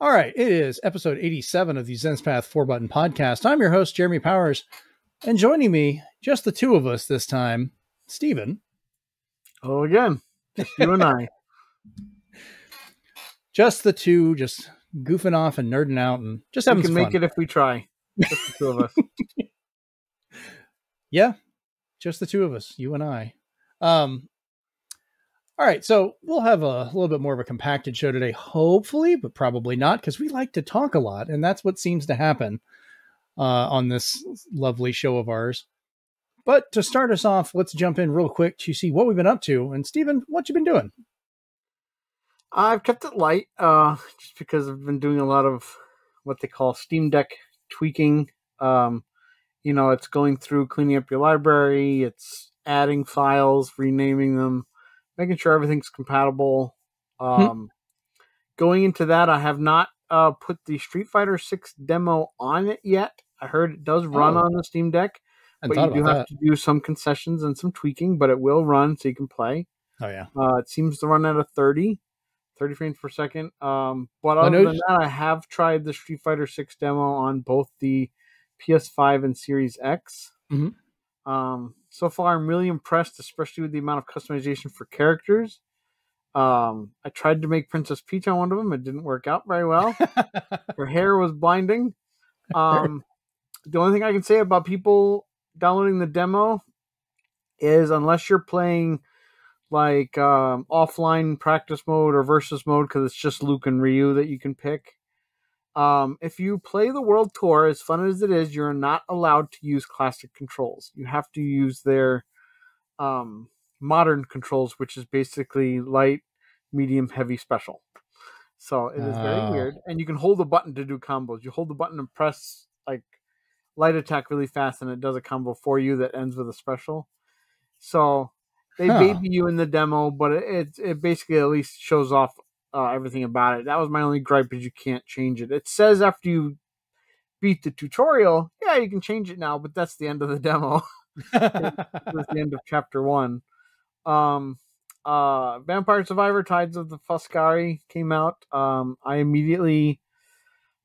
All right, it is episode 87 of the Zen's Path 4 Button Podcast. I'm your host, Jeremy Powers, and joining me, just the two of us this time, Stephen. Oh, again, just you and I. Just the two, just goofing off and nerding out and just having we can make fun. it if we try. Just the two of us. Yeah, just the two of us, you and I. Um, all right, so we'll have a little bit more of a compacted show today, hopefully, but probably not because we like to talk a lot, and that's what seems to happen uh, on this lovely show of ours. But to start us off, let's jump in real quick to see what we've been up to. And Stephen, what you been doing? I've kept it light, uh, just because I've been doing a lot of what they call Steam Deck tweaking. Um, you know, it's going through cleaning up your library, it's adding files, renaming them, making sure everything's compatible. Um, Going into that, I have not uh, put the Street Fighter Six demo on it yet. I heard it does run Oh. on the Steam Deck, I but you do have that. to do some concessions and some tweaking, but it will run so you can play. Oh yeah, Uh, it seems to run at a 30, 30 frames per second. Um, but other know- than that, I have tried the Street Fighter 6 demo on both the PS5 and Series X. Mhm. Um, so far, I'm really impressed, especially with the amount of customization for characters. Um, I tried to make Princess Peach on one of them. It didn't work out very well. Her hair was blinding. Um, the only thing I can say about people downloading the demo is unless you're playing like um, offline practice mode or versus mode because it's just Luke and Ryu that you can pick. Um, if you play the world tour, as fun as it is, you're not allowed to use classic controls. You have to use their um, modern controls, which is basically light, medium, heavy, special. So it is very Oh. weird, and you can hold the button to do combos. You hold the button and press like light attack really fast, and it does a combo for you that ends with a special. So they Huh. baby you in the demo, but it it, it basically at least shows off uh, everything about it. That was my only gripe is you can't change it. It says after you beat the tutorial, yeah, you can change it now, but that's the end of the demo. That's the end of chapter one. Um, uh, Vampire Survivor: Tides of the Foscari came out. Um, I immediately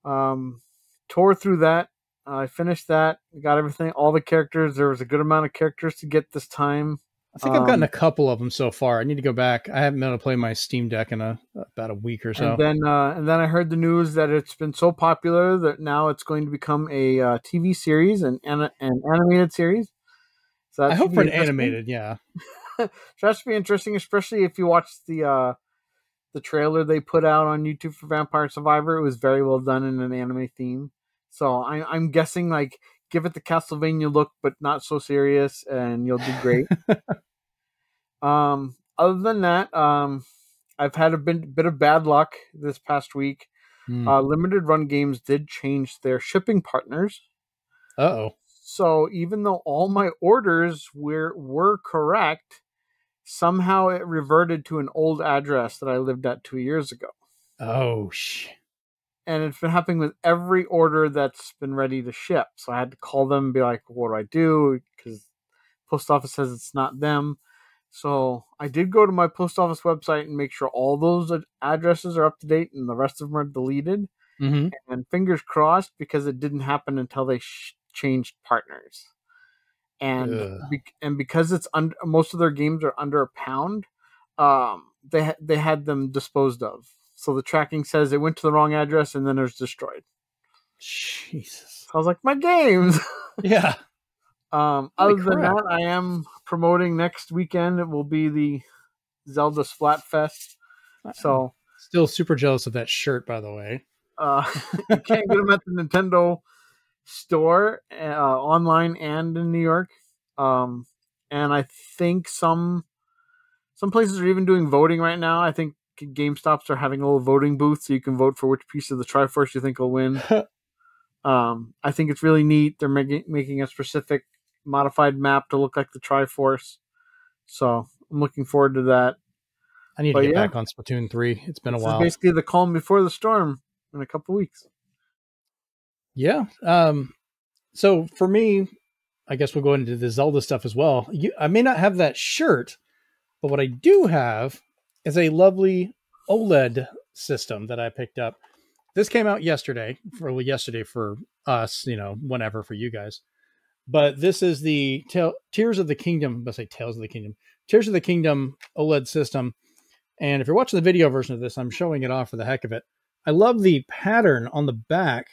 um tore through that. I finished that. Got everything, all the characters. There was a good amount of characters to get this time. I think I've gotten Um, a couple of them so far. I need to go back. I haven't been able to play my Steam Deck in a about a week or so. And then, uh, and then I heard the news that it's been so popular that now it's going to become a uh, TV series and an, an animated series. So I hope for an animated, yeah. so that should be interesting, especially if you watch the uh, the trailer they put out on YouTube for Vampire Survivor. It was very well done in an anime theme. So I, I'm guessing like give it the Castlevania look, but not so serious, and you'll do great. um, other than that, um, I've had a bit, bit of bad luck this past week. Hmm. Uh, limited run games did change their shipping partners. Uh oh. So even though all my orders were were correct, somehow it reverted to an old address that I lived at two years ago. Oh sh. And it's been happening with every order that's been ready to ship. So I had to call them and be like, "What do I do?" Because post office says it's not them. So I did go to my post office website and make sure all those addresses are up to date and the rest of them are deleted. hmm and fingers crossed because it didn't happen until they sh- changed partners and be- and because it's under most of their games are under a pound um they ha- they had them disposed of so the tracking says it went to the wrong address and then it was destroyed Jesus. i was like my games Yeah. um Holy other than that i am promoting next weekend it will be the zelda splatfest so Still super jealous of that shirt, by the way. Uh, you can't get them at the Nintendo store uh, online and in New York. Um, and I think some some places are even doing voting right now. I think GameStops are having a little voting booth so you can vote for which piece of the Triforce you think will win. um, I think it's really neat. They're making making a specific modified map to look like the Triforce. So I'm looking forward to that. I need to get yeah. back on Splatoon 3. It's been a This is while. basically the calm before the storm in a couple weeks. Yeah. Um so for me, I guess we'll go into the Zelda stuff as well. You, I may not have that shirt, but what I do have is a lovely OLED system that I picked up this came out yesterday for well, yesterday for us, you know, whenever for you guys. But this is the Tears of the Kingdom. Let's say Tales of the Kingdom. Tears of the Kingdom OLED system. And if you're watching the video version of this, I'm showing it off for the heck of it. I love the pattern on the back.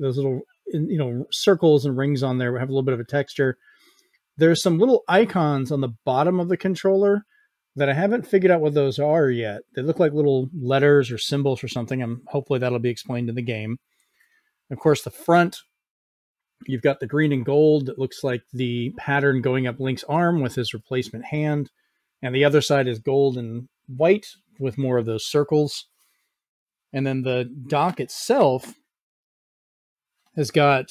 Those little, you know, circles and rings on there have a little bit of a texture. There's some little icons on the bottom of the controller that I haven't figured out what those are yet. They look like little letters or symbols or something. I'm hopefully that'll be explained in the game. Of course, the front, you've got the green and gold. It looks like the pattern going up Link's arm with his replacement hand. And the other side is gold and white with more of those circles. And then the dock itself has got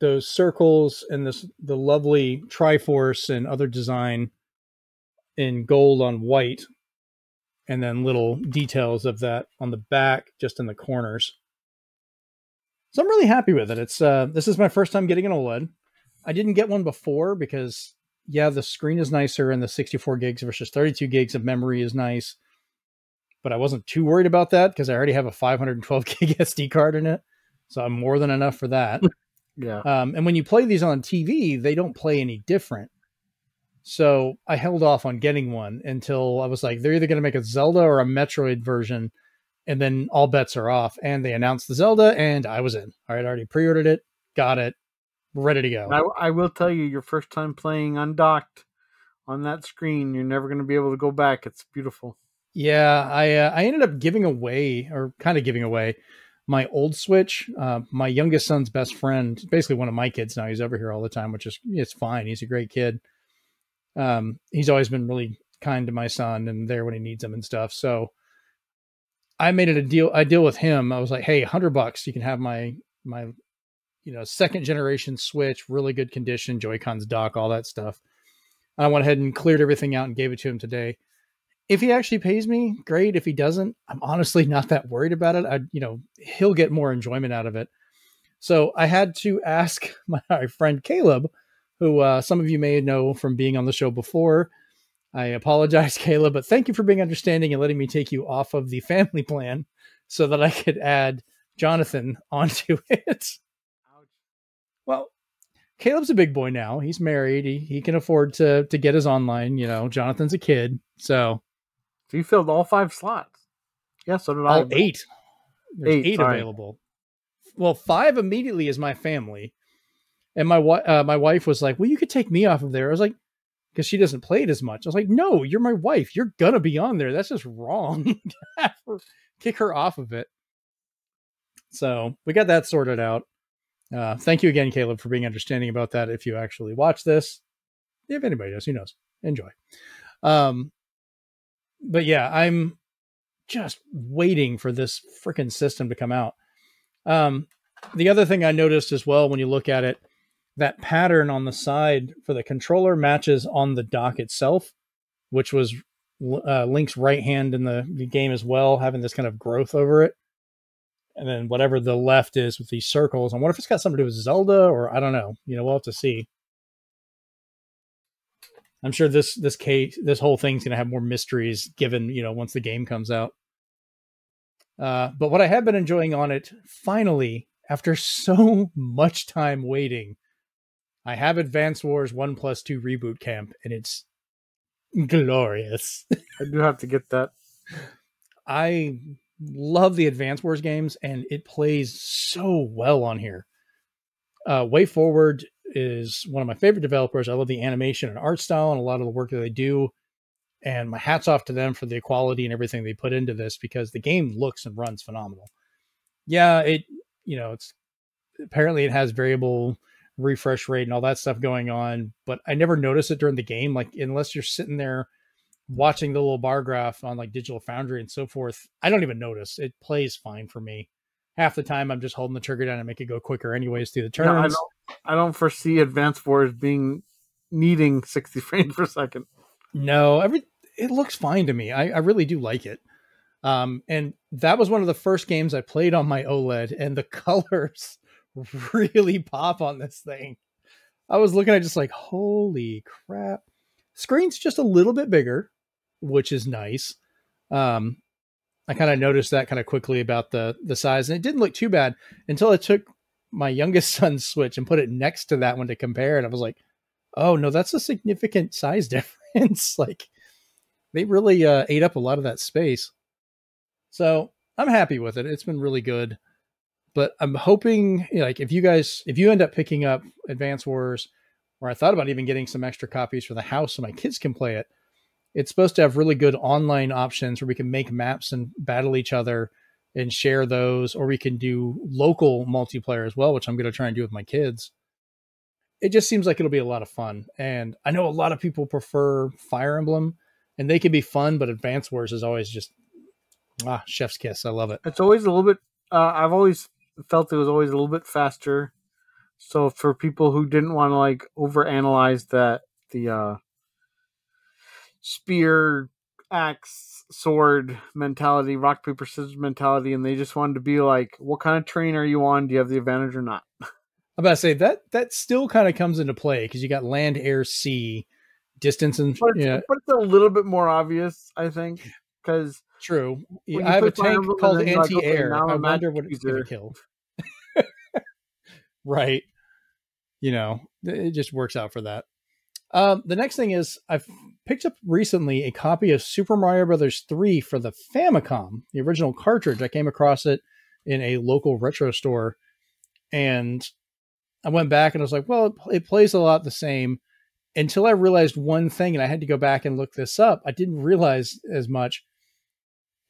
those circles and this the lovely Triforce and other design in gold on white, and then little details of that on the back, just in the corners. So I'm really happy with it. It's uh, this is my first time getting an OLED. I didn't get one before because yeah, the screen is nicer and the 64 gigs versus 32 gigs of memory is nice. But I wasn't too worried about that because I already have a 512 gig SD card in it, so I'm more than enough for that. yeah. Um, and when you play these on TV, they don't play any different. So I held off on getting one until I was like, they're either going to make a Zelda or a Metroid version, and then all bets are off. And they announced the Zelda, and I was in. I had already pre-ordered it, got it, ready to go. I, I will tell you, your first time playing undocked on that screen, you're never going to be able to go back. It's beautiful. Yeah, I uh, I ended up giving away, or kind of giving away, my old Switch. Uh, my youngest son's best friend, basically one of my kids now. He's over here all the time, which is it's fine. He's a great kid um, he's always been really kind to my son and there when he needs him and stuff. So I made it a deal. I deal with him. I was like, Hey, hundred bucks. You can have my, my, you know, second generation switch, really good condition, Joy-Cons dock, all that stuff. I went ahead and cleared everything out and gave it to him today. If he actually pays me, great. If he doesn't, I'm honestly not that worried about it. I, you know, he'll get more enjoyment out of it. So I had to ask my friend Caleb, who uh, some of you may know from being on the show before. I apologize, Caleb, but thank you for being understanding and letting me take you off of the family plan so that I could add Jonathan onto it. Ouch. Well, Caleb's a big boy now. He's married. He, he can afford to to get his online. You know, Jonathan's a kid, so. So you filled all five slots. Yeah, so did all I. Eight. There's eight, eight available. Well, five immediately is my family, and my uh, my wife was like, "Well, you could take me off of there." I was like, because she doesn't play it as much. I was like, "No, you're my wife. You're gonna be on there. That's just wrong. Kick her off of it." So we got that sorted out. Uh, thank you again, Caleb, for being understanding about that. If you actually watch this, if anybody does, who knows? Enjoy. Um, but yeah, I'm just waiting for this freaking system to come out. Um, the other thing I noticed as well when you look at it that pattern on the side for the controller matches on the dock itself, which was uh, Link's right hand in the, game as well, having this kind of growth over it. And then whatever the left is with these circles. I wonder if it's got something to do with Zelda or I don't know. You know, we'll have to see. I'm sure this this case this whole thing's gonna have more mysteries given, you know, once the game comes out. Uh, but what I have been enjoying on it, finally, after so much time waiting, I have Advance Wars 1 plus 2 Reboot Camp, and it's glorious. I do have to get that. I love the Advance Wars games, and it plays so well on here. Uh, WayForward is one of my favorite developers. I love the animation and art style and a lot of the work that they do. And my hat's off to them for the quality and everything they put into this because the game looks and runs phenomenal. Yeah, it, you know, it's apparently it has variable refresh rate and all that stuff going on, but I never notice it during the game. Like unless you're sitting there watching the little bar graph on like Digital Foundry and so forth, I don't even notice. It plays fine for me. Half the time, I'm just holding the trigger down and make it go quicker, anyways, through the turns. I, don't, I don't foresee Advance Wars being needing 60 frames per second. No, every it looks fine to me. I, I really do like it. Um, and that was one of the first games I played on my OLED, and the colors really pop on this thing. I was looking at just like, holy crap. Screen's just a little bit bigger, which is nice. Um, I kind of noticed that kind of quickly about the the size, and it didn't look too bad until I took my youngest son's Switch and put it next to that one to compare, and I was like, "Oh no, that's a significant size difference." like they really uh, ate up a lot of that space. So I'm happy with it. It's been really good, but I'm hoping you know, like if you guys if you end up picking up Advance Wars, or I thought about even getting some extra copies for the house so my kids can play it it's supposed to have really good online options where we can make maps and battle each other and share those, or we can do local multiplayer as well, which I'm going to try and do with my kids. It just seems like it'll be a lot of fun. And I know a lot of people prefer Fire Emblem, and they can be fun, but Advance Wars is always just ah, chef's kiss. I love it. It's always a little bit. Uh, I've always felt it was always a little bit faster. So for people who didn't want to like overanalyze that, the uh, spear, axe, sword mentality, rock paper scissors mentality, and they just wanted to be like, "What kind of train are you on? Do you have the advantage or not?" I'm about to say that that still kind of comes into play because you got land, air, sea, distance, and but it's, yeah, but it's a little bit more obvious, I think, because true. I have a tank called anti-air. Like, okay, I wonder what it's going to kill. Right. You know, it just works out for that. Um, the next thing is I've picked up recently a copy of Super Mario Brothers 3 for the Famicom, the original cartridge. I came across it in a local retro store and I went back and I was like, well, it, it plays a lot the same until I realized one thing and I had to go back and look this up. I didn't realize as much.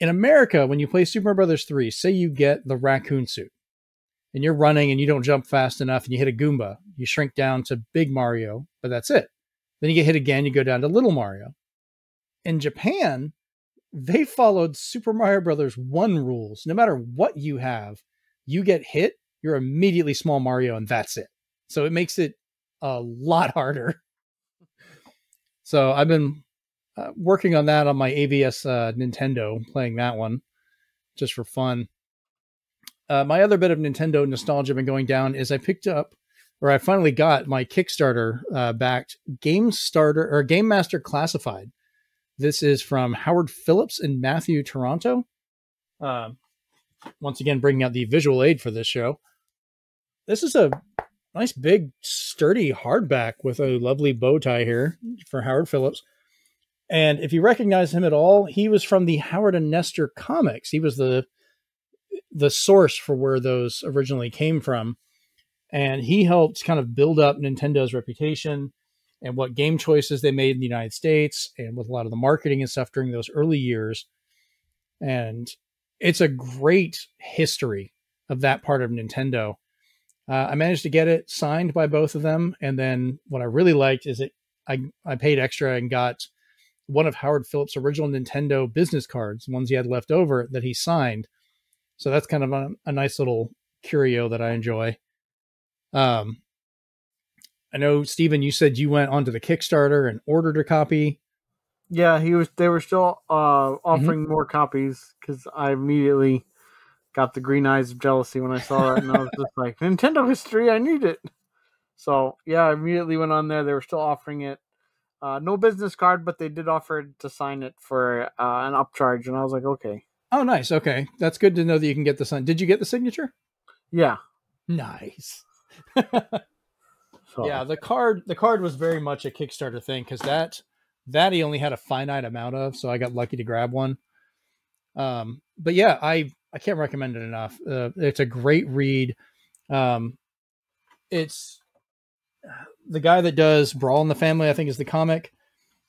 In America, when you play Super Mario Brothers 3, say you get the raccoon suit and you're running and you don't jump fast enough and you hit a Goomba, you shrink down to Big Mario, but that's it. Then you get hit again, you go down to Little Mario. In Japan, they followed Super Mario Brothers 1 rules. No matter what you have, you get hit, you're immediately small Mario, and that's it. So it makes it a lot harder. So I've been uh, working on that on my AVS uh, Nintendo, playing that one just for fun. Uh, my other bit of Nintendo nostalgia been going down is I picked up where I finally got my Kickstarter uh, backed Game Starter or Game Master Classified. This is from Howard Phillips and Matthew Taranto. Uh, once again, bringing out the visual aid for this show. This is a nice, big, sturdy hardback with a lovely bow tie here for Howard Phillips. And if you recognize him at all, he was from the Howard and Nestor comics. He was the the source for where those originally came from and he helped kind of build up Nintendo's reputation and what game choices they made in the United States and with a lot of the marketing and stuff during those early years. And it's a great history of that part of Nintendo. Uh, I managed to get it signed by both of them, and then what I really liked is it I I paid extra and got one of Howard Phillips' original Nintendo business cards, ones he had left over that he signed. So that's kind of a, a nice little curio that I enjoy. Um, I know Stephen, you said you went onto the Kickstarter and ordered a copy. Yeah, he was. They were still uh, mm-hmm. offering mm-hmm. more copies because I immediately got the green eyes of jealousy when I saw it, and I was just like, Nintendo history, I need it. So yeah, I immediately went on there. They were still offering it. Uh, no business card, but they did offer to sign it for uh, an upcharge, and I was like, okay. Oh, nice. Okay, that's good to know that you can get the sign. Did you get the signature? Yeah. Nice. so. Yeah, the card the card was very much a Kickstarter thing because that that he only had a finite amount of, so I got lucky to grab one. Um, but yeah, I I can't recommend it enough. Uh, it's a great read. Um, it's the guy that does Brawl in the Family, I think, is the comic.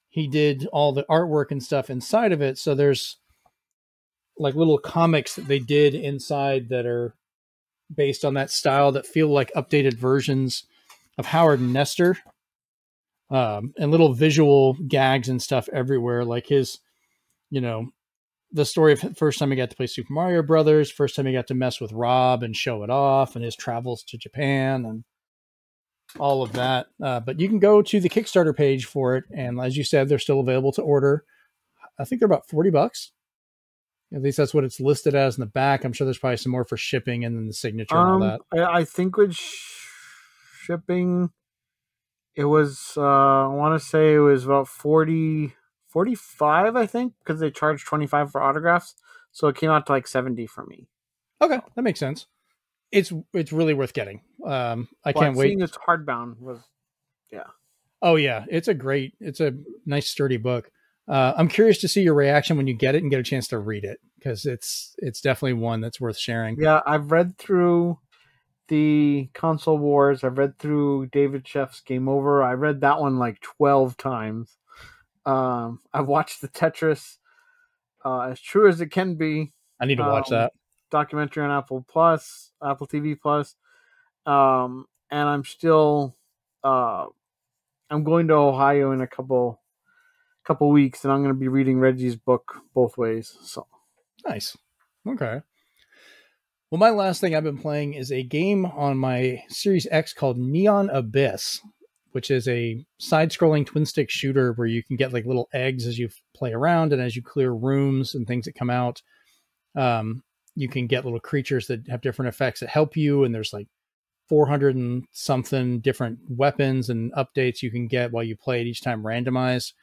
He did all the artwork and stuff inside of it. So there's like little comics that they did inside that are based on that style that feel like updated versions of Howard and Nestor. Um, and little visual gags and stuff everywhere, like his, you know, the story of first time he got to play Super Mario Brothers, first time he got to mess with Rob and show it off, and his travels to Japan and all of that. Uh, but you can go to the Kickstarter page for it, and as you said, they're still available to order. I think they're about forty bucks. At least that's what it's listed as in the back. I'm sure there's probably some more for shipping and then the signature um, and all um, that. I think with sh- shipping, it was, uh, I want to say it was about 40, 45, I think, because they charge 25 for autographs. so it came out to like seventy for me. Okay, that makes sense. It's it's really worth getting. Um, I But can't wait. Seeing it's hardbound was yeah. Oh yeah, it's a great, it's a nice sturdy book. Uh, I'm curious to see your reaction when you get it and get a chance to read it because it's it's definitely one that's worth sharing. yeah. I've read through the console wars. I've read through David Sheff's Game Over. I read that one like twelve times. Um, I've watched the Tetris. Uh, as true as it can be, I need to watch Um, that. documentary on Apple Plus, Apple TV Plus. Um, and I'm still uh I'm going to Ohio in a couple couple weeks and I'm going to be reading Reggie's book both ways. So, Nice. Okay. Well, my last thing I've been playing is a game on my Series X called Neon Abyss, which is a side-scrolling twin-stick shooter where you can get like little eggs as you play around and as you clear rooms and things that come out. Um, you can get little creatures that have different effects that help you, and there's like 400 and something different weapons and updates you can get while you play it each time randomized.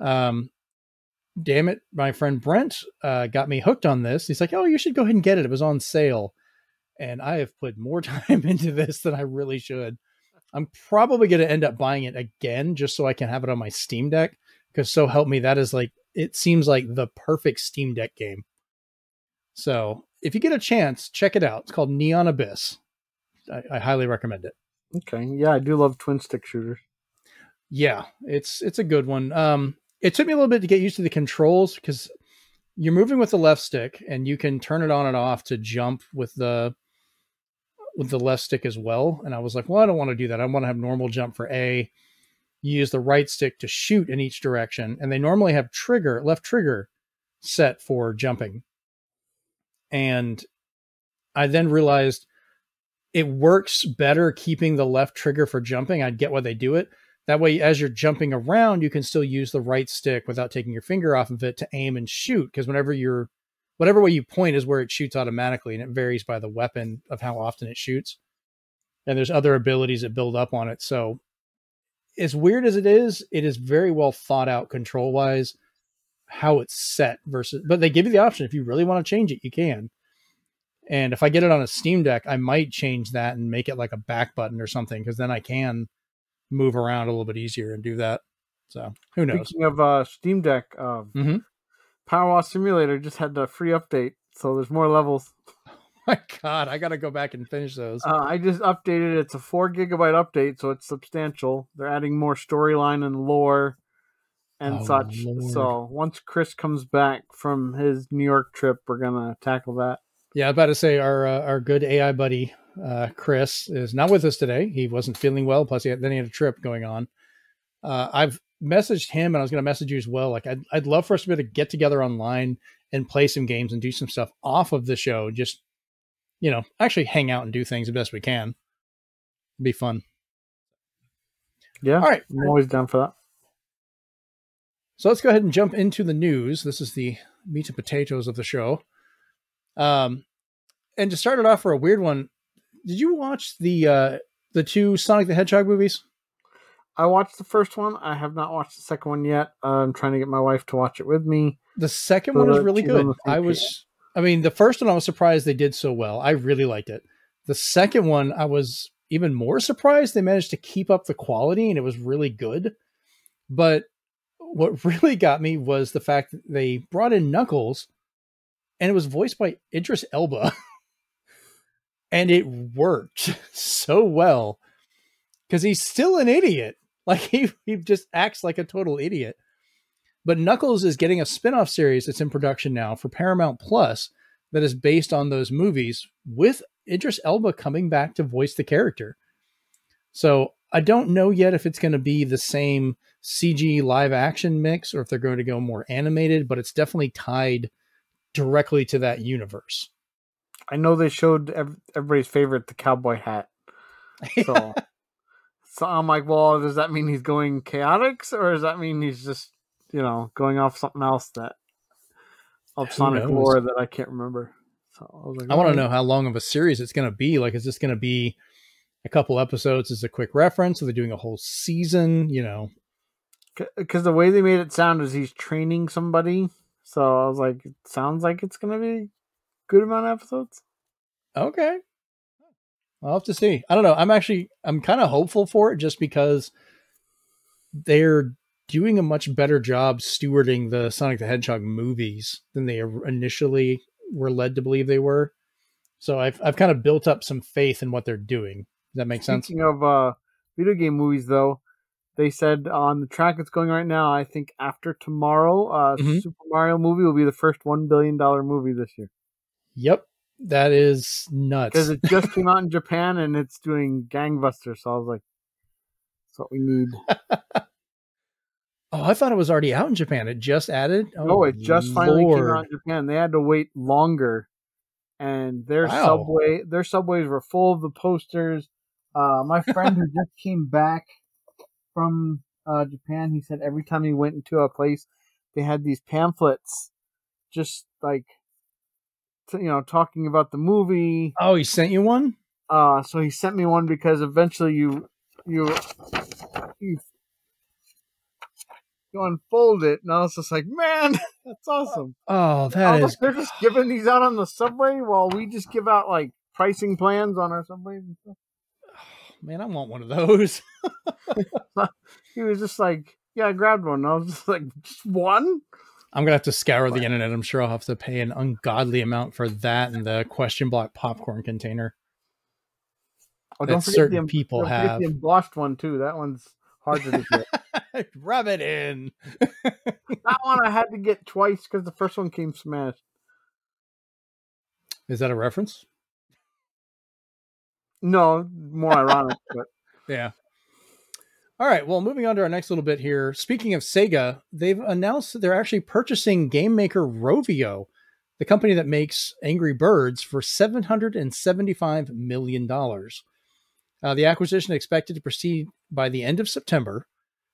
Um, damn it, my friend Brent uh, got me hooked on this. He's like, "Oh, you should go ahead and get it. It was on sale." And I have put more time into this than I really should. I'm probably going to end up buying it again just so I can have it on my Steam Deck because so help me that is like it seems like the perfect Steam Deck game. So, if you get a chance, check it out. It's called Neon Abyss. I, I highly recommend it. okay. Yeah, I do love twin stick shooters. Yeah, it's it's a good one. Um, it took me a little bit to get used to the controls because you're moving with the left stick and you can turn it on and off to jump with the with the left stick as well. And I was like, well, I don't want to do that. I want to have normal jump for A. You use the right stick to shoot in each direction, and they normally have trigger left trigger set for jumping. And I then realized it works better keeping the left trigger for jumping. I'd get why they do it. That way, as you're jumping around, you can still use the right stick without taking your finger off of it to aim and shoot. Because whenever you're, whatever way you point is where it shoots automatically, and it varies by the weapon of how often it shoots. And there's other abilities that build up on it. So, as weird as it is, it is very well thought out control wise how it's set versus, but they give you the option if you really want to change it, you can. And if I get it on a Steam Deck, I might change that and make it like a back button or something because then I can move around a little bit easier and do that. So who knows? Speaking of uh, Steam Deck, um, Mhm. PowerWash Simulator just had the free update, so there's more levels. Oh My God, I got to go back and finish those. Uh, I just updated. It's a four gigabyte update, so it's substantial. They're adding more storyline and lore and Oh, such. Lord. So once Chris comes back from his New York trip, we're gonna tackle that. Yeah, I about to say our uh, our good AI buddy uh, Chris is not with us today. He wasn't feeling well. Plus, he had, then he had a trip going on. Uh, I've messaged him, and I was going to message you as well. Like, I'd I'd love for us to be able to get together online and play some games and do some stuff off of the show. Just you know, actually hang out and do things the best we can. It'd be fun. Yeah, All right. I'm always down for that. So let's go ahead and jump into the news. This is the meat and potatoes of the show. Um, and to start it off for a weird one, did you watch the uh, the two Sonic the Hedgehog movies? I watched the first one. I have not watched the second one yet. I'm trying to get my wife to watch it with me. The second So one is really good. I was, I mean, the first one I was surprised they did so well. I really liked it. The second one, I was even more surprised they managed to keep up the quality and it was really good. But what really got me was the fact that they brought in Knuckles and it was voiced by Idris Elba. and it worked so well because he's still an idiot. Like he, he just acts like a total idiot. But Knuckles is getting a spin-off series that's in production now for Paramount Plus that is based on those movies with Idris Elba coming back to voice the character. So I don't know yet if it's going to be the same CG live action mix or if they're going to go more animated, but it's definitely tied directly to that universe. I know they showed everybody's favorite, the cowboy hat. So, so I'm like, well, does that mean he's going chaotix, or does that mean he's just, you know, going off something else that of Sonic lore that I can't remember? So I was like, I want to know how long of a series it's going to be. Like, is this going to be a couple episodes as a quick reference? Are they doing a whole season? You know, because the way they made it sound is he's training somebody. So I was like, it sounds like it's gonna be a good amount of episodes. Okay. I'll have to see. I don't know. I'm actually I'm kind of hopeful for it just because they're doing a much better job stewarding the Sonic the Hedgehog movies than they initially were led to believe they were. So I've I've kind of built up some faith in what they're doing. Does that make sense? Speaking of uh, video game movies, though, they said on the track it's going right now. I think after tomorrow, uh, Mhm. Super Mario movie will be the first one billion dollar movie this year Yep. That is nuts. because it just came out in Japan and it's doing gangbusters. So I was like, "That's what we need." oh, I thought it was already out in Japan. It just added. Oh, no, it just finally came out in Japan. They had to wait longer, and their Wow. subway, their subways were full of the posters. Uh, my friend who just came back from uh, Japan, he said every time he went into a place, they had these pamphlets, just like you know, talking about the movie. Oh, he sent you one. Uh, so he sent me one because eventually you you you you unfold it, and I was just like, man, that's awesome. Oh, that is they're just giving these out on the subway while we just give out like pricing plans on our subways and stuff. man. I want one of those. He was just like, "Yeah, I grabbed one." I was just like, "Just one?" I'm gonna have to scour the internet. I'm sure I'll have to pay an ungodly amount for that and the question block popcorn container. Oh, That certain people don't forget have. the embossed one too. That one's hard to get. Rub it in. that one I had to get twice because the first one came smashed. Is that a reference? No, more ironic, but Yeah. All right. Well, moving on to our next little bit here. Speaking of Sega, they've announced that they're actually purchasing game maker Rovio, the company that makes Angry Birds, for $775 million. Uh, the acquisition is expected to proceed by the end of September,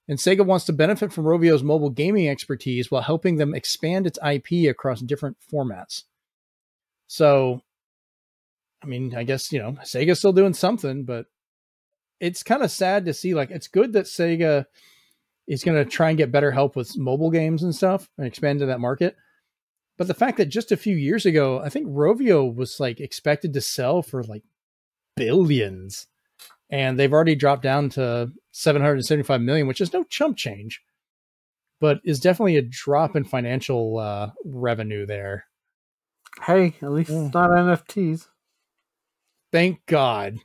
and Sega wants to benefit from Rovio's mobile gaming expertise while helping them expand its IP across different formats. So, I mean, I guess, you know, Sega's still doing something, but it's kind of sad to see. Like, it's good that Sega is going to try and get better help with mobile games and stuff and expand to that market. But the fact that just a few years ago, I think Rovio was like expected to sell for like billions, and they've already dropped down to 775 million, which is no chump change, but is definitely a drop in financial uh, revenue there. hey, at least Yeah. it's not NFTs. Thank God.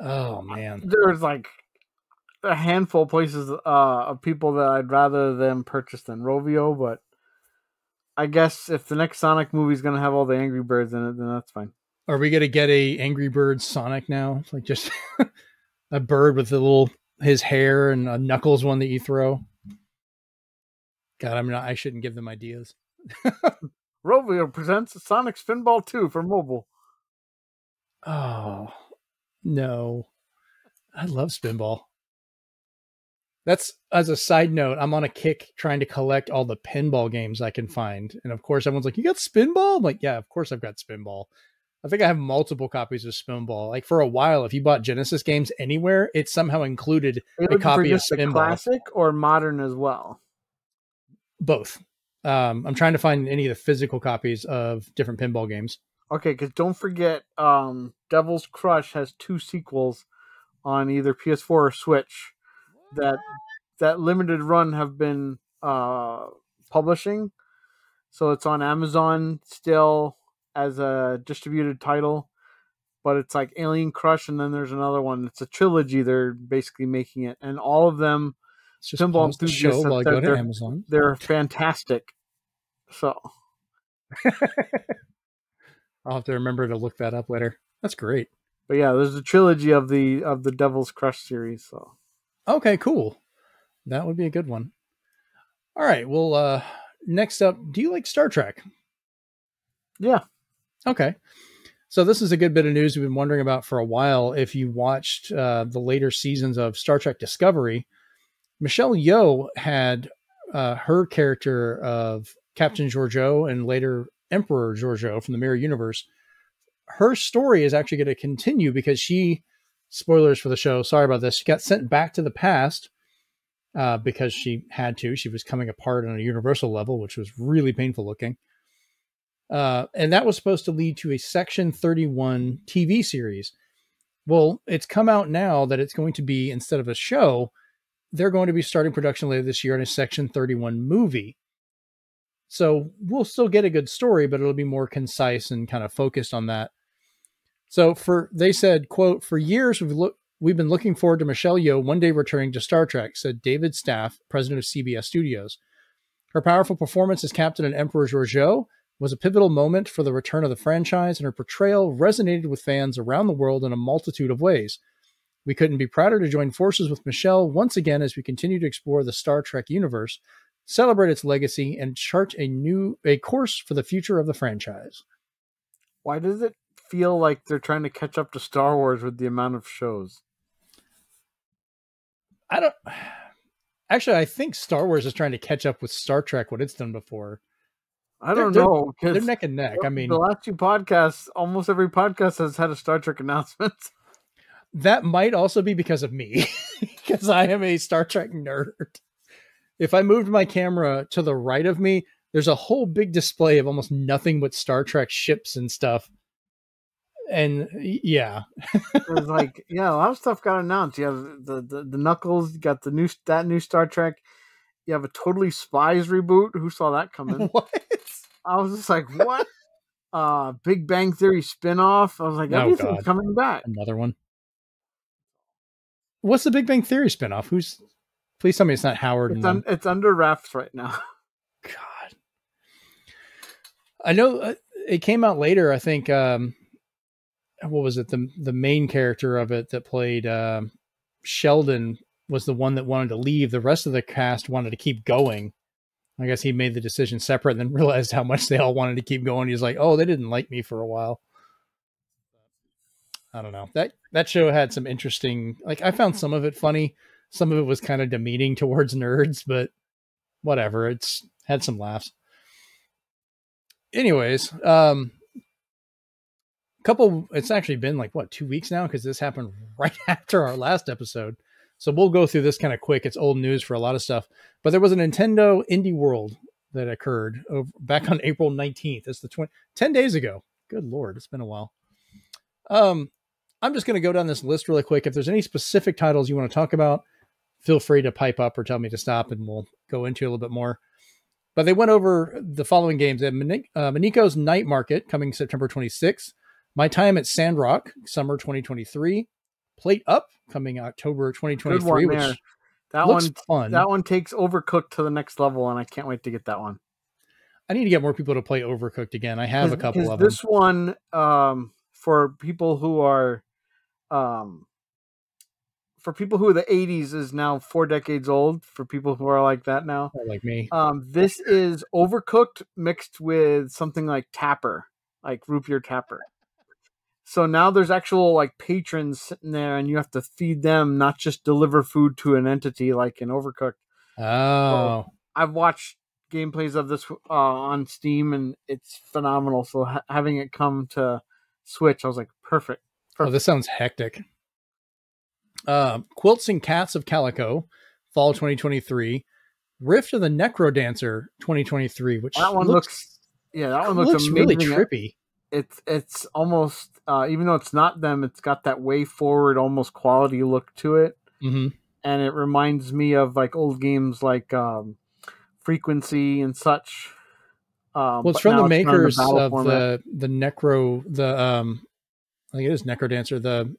Oh man. There's like a handful of places uh, of people that I'd rather them purchase than Rovio, but I guess if the next Sonic movie is gonna have all the Angry Birds in it, then that's fine. Are we gonna get a Angry Bird Sonic now? Like just a bird with a little his hair and a knuckles one that you throw. God, I'm not. I shouldn't give them ideas. Rovio presents Sonic Spinball 2 for mobile. Oh no, I love Spinball. That's as a side note. I'm on a kick trying to collect all the pinball games I can find, and of course, everyone's like, "You got Spinball?" I'm like, "Yeah, of course I've got Spinball." I think I have multiple copies of Spinball. Like for a while, if you bought Genesis games anywhere, it somehow included a copy of Spinball. classic or modern as well? Both. Um, I'm trying to find any of the physical copies of different pinball games. Okay, because don't forget, um, Devil's Crush has two sequels on either PS4 or Switch that that limited run have been uh, publishing. So it's on Amazon still as a distributed title, but it's like Alien Crush, and then there's another one. It's a trilogy. They're basically making it, and all of them Pinball the enthusiasts while I go to they're- Amazon. they're fantastic. So I'll have to remember to look that up later. That's great. But yeah, there's a trilogy of the of the Devil's Crush series. So Okay, cool. That would be a good one. All right. Well, uh, next up, do you like Star Trek? yeah, Okay. So this is a good bit of news we've been wondering about for a while. If you watched uh, the later seasons of Star Trek Discovery, Michelle Yeoh had uh, her character of Captain Georgiou and later Emperor Georgiou from the Mirror Universe. Her story is actually going to continue because she, spoilers for the show, sorry about this, she got sent back to the past uh, because she had to. She was coming apart on a universal level, which was really painful looking. Uh, and that was supposed to lead to a Section 31 TV series. Well, it's come out now that it's going to be, instead of a show, they're going to be starting production later this year on a Section 31 movie. So we'll still get a good story, but it'll be more concise and kind of focused on that. So for they said, quote, for years we've looked we've been looking forward to Michelle Yeoh one day returning to Star Trek, said David Stapf, president of CBS Studios. Her powerful performance as Captain and Emperor Georgiou was a pivotal moment for the return of the franchise, and her portrayal resonated with fans around the world in a multitude of ways. We couldn't be prouder to join forces with Michelle once again as we continue to explore the Star Trek universe, celebrate its legacy, and chart a new a course for the future of the franchise. Why does it feel like they're trying to catch up to Star Wars with the amount of shows? I don't actually I think Star Wars is trying to catch up with Star Trek what it's done before. I don't they're, know. They're neck and neck. I mean, the last two podcasts, almost every podcast has had a Star Trek announcement. That might also be because of me, because I am a Star Trek nerd. If I moved my camera to the right of me, there's a whole big display of almost nothing but Star Trek ships and stuff. And yeah, it was like yeah, a lot of stuff got announced. You have the the, the Knuckles, you got the new that new Star Trek. You have a totally spies reboot. Who saw that coming? What? I was just like, what? uh Big Bang Theory spinoff. I was like, Oh, everything's God. coming back. Another one. What's the Big Bang Theory spinoff? Who's? Please tell me it's not Howard. It's, un, it's under wraps right now. God. I know uh, it came out later. I think. Um, what was it? The the main character of it that played um, Sheldon was the one that wanted to leave. The rest of the cast wanted to keep going. I guess he made the decision separate and then realized how much they all wanted to keep going. He's like, "Oh, they didn't like me for a while." I don't know. That that show had some interesting like I found some of it funny. Some of it was kind of demeaning towards nerds, but whatever. It's had some laughs. Anyways, um couple it's actually been like what, 2 weeks now cuz this happened right after our last episode. So we'll go through this kind of quick. It's old news for a lot of stuff. But there was a Nintendo Indie World that occurred over, back on April 19th. It's the 20, 10 days ago. Good lord, it's been a while. Um I'm just going to go down this list really quick. If there's any specific titles you want to talk about, feel free to pipe up or tell me to stop and we'll go into a little bit more. But they went over the following games. They have Mani- uh, Mineko's Night Market coming September 26th. My Time at Sandrock, summer 2023. Plate Up coming October 2023, Good one which there. That looks one fun. that one takes Overcooked to the next level, and I can't wait to get that one. I need to get more people to play Overcooked again. I have a couple of them. This one, um, for people who are, um, for people who are the '80s is now four decades old. For people who are like that now, Like me. um, this is Overcooked mixed with something like Tapper, like root beer Tapper. So now there's actual like patrons sitting there, and you have to feed them, not just deliver food to an entity like an Overcooked. Oh, I've watched gameplays of this uh, on Steam, and it's phenomenal. So ha- having it come to Switch, I was like, perfect. oh, this sounds hectic. Uh, Quilts and Cats of Calico, fall 2023. Rift of the Necro Dancer 2023, which That one looks, yeah, that one looks, looks really trippy. It's it's almost uh, even though it's not them, it's got that WayForward, almost quality look to it, hmm and it reminds me of like old games like um, Frequency and such. Um, Well, it's from the makers battle of format. the the Necro, the um, I think it is Necro Dancer. The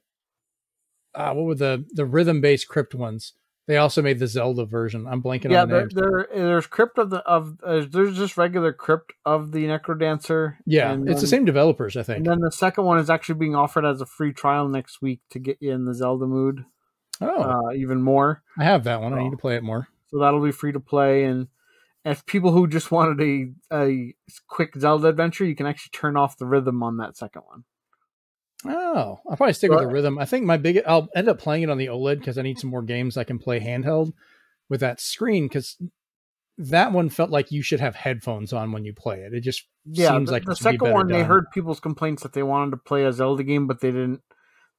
uh, what were the the rhythm based crypt ones? They also made the Zelda version. I'm blanking yeah, on the there, there there's crypt of the of uh, there's just regular crypt of the Necrodancer. Yeah, and it's the same developers, I think. And then the second one is actually being offered as a free trial next week to get you in the Zelda mood Oh, uh, even more. I have that one. I need to play it more. So that'll be free to play. And if people who just wanted a a quick Zelda adventure, you can actually turn off the rhythm on that second one. Oh, I'll probably stick with the rhythm. I think my big, I'll end up playing it on the OLED because I need some more games I can play handheld with that screen. Because that one felt like you should have headphones on when you play it. It just Yeah, seems the, like the it should be second one they heard people's complaints that they wanted to play a Zelda game, but they didn't.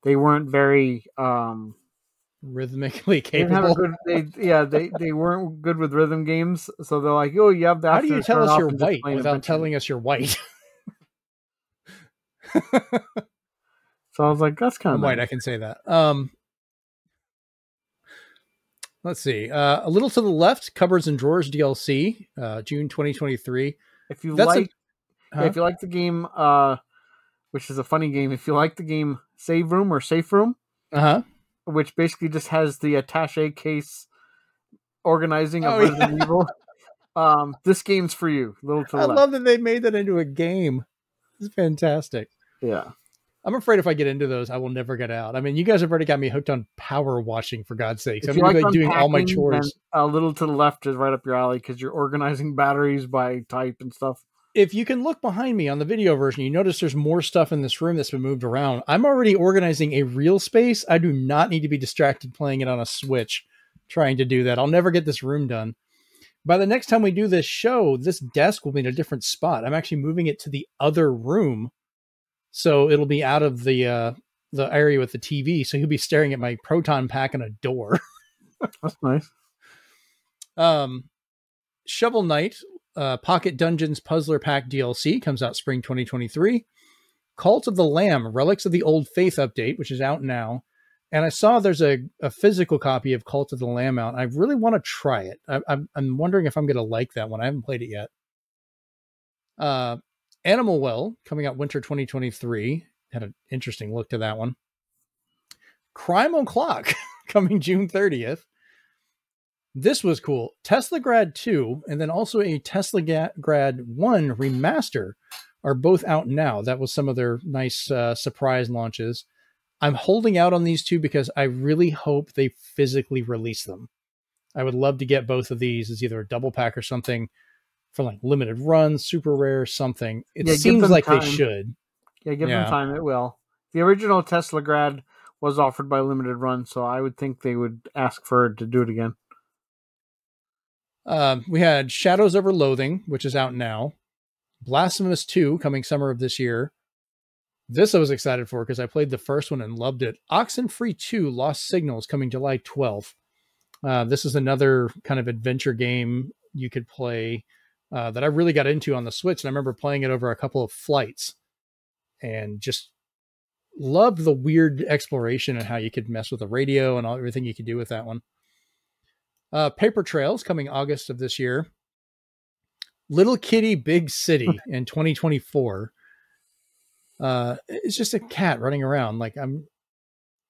They weren't very um rhythmically They didn't have a capable. good. They yeah they they weren't good with rhythm games, so they're like, oh, you have the. How do you tell us you're white without telling us you're white? So I was like, that's kind of white. I can say that. Um, let's see. Uh, a little to the left, cupboards and drawers DLC, uh, June 2023. If you That's a- like, yeah, Huh? if you like the game, uh, which is a funny game, if you like the game Save Room or Safe Room, Uh huh. which basically just has the attache case organizing of Oh, Resident Evil, um, this game's for you. Little to the I left. love that they made that into a game. It's fantastic. yeah. I'm afraid if I get into those, I will never get out. I mean, you guys have already got me hooked on power washing for God's sakes. I'm like doing all my chores. A little to the left is right up your alley because you're organizing batteries by type and stuff. If you can look behind me on the video version, you notice there's more stuff in this room that's been moved around. I'm already organizing a real space. I do not need to be distracted playing it on a Switch trying to do that. I'll never get this room done. By the next time we do this show, this desk will be in a different spot. I'm actually moving it to the other room. So it'll be out of the uh the area with the TV. So he'll be staring at my proton pack and a door. That's nice. Um, Shovel Knight, uh, Pocket Dungeons Puzzler Pack DLC comes out spring 2023. Cult of the Lamb, Relics of the Old Faith update, which is out now. And I saw there's a, a physical copy of Cult of the Lamb out. I really want to try it. I, I'm, I'm wondering if I'm going to like that one. I haven't played it yet. Uh, Animal Well, coming out winter 2023. Had an interesting look to that one. Crime O'Clock, coming June 30th this was cool. Teslagrad 2 and then also a Tesla Grad 1 remaster are both out now. That was some of their nice uh, surprise launches. I'm holding out on these two because I really hope they physically release them. I would love to get both of these as either a double pack or something for like limited runs, super rare, something. It Yeah, seems like they should. Yeah, give Yeah. them time. It will. The original Teslagrad was offered by limited run, so I would think they would ask for it to do it again. Um, we had Shadows Over Loathing, which is out now. Blasphemous 2 coming summer of this year. This I was excited for because I played the first one and loved it. Oxenfree 2 Lost Signals coming July 12th. Uh, this is another kind of adventure game you could play uh, that I really got into on the Switch. And I remember playing it over a couple of flights and just loved the weird exploration and how you could mess with the radio and all everything you could do with that one. Uh, Paper Trails coming August of this year. Little Kitty Big City in 2024. Uh, it's just a cat running around. Like I'm,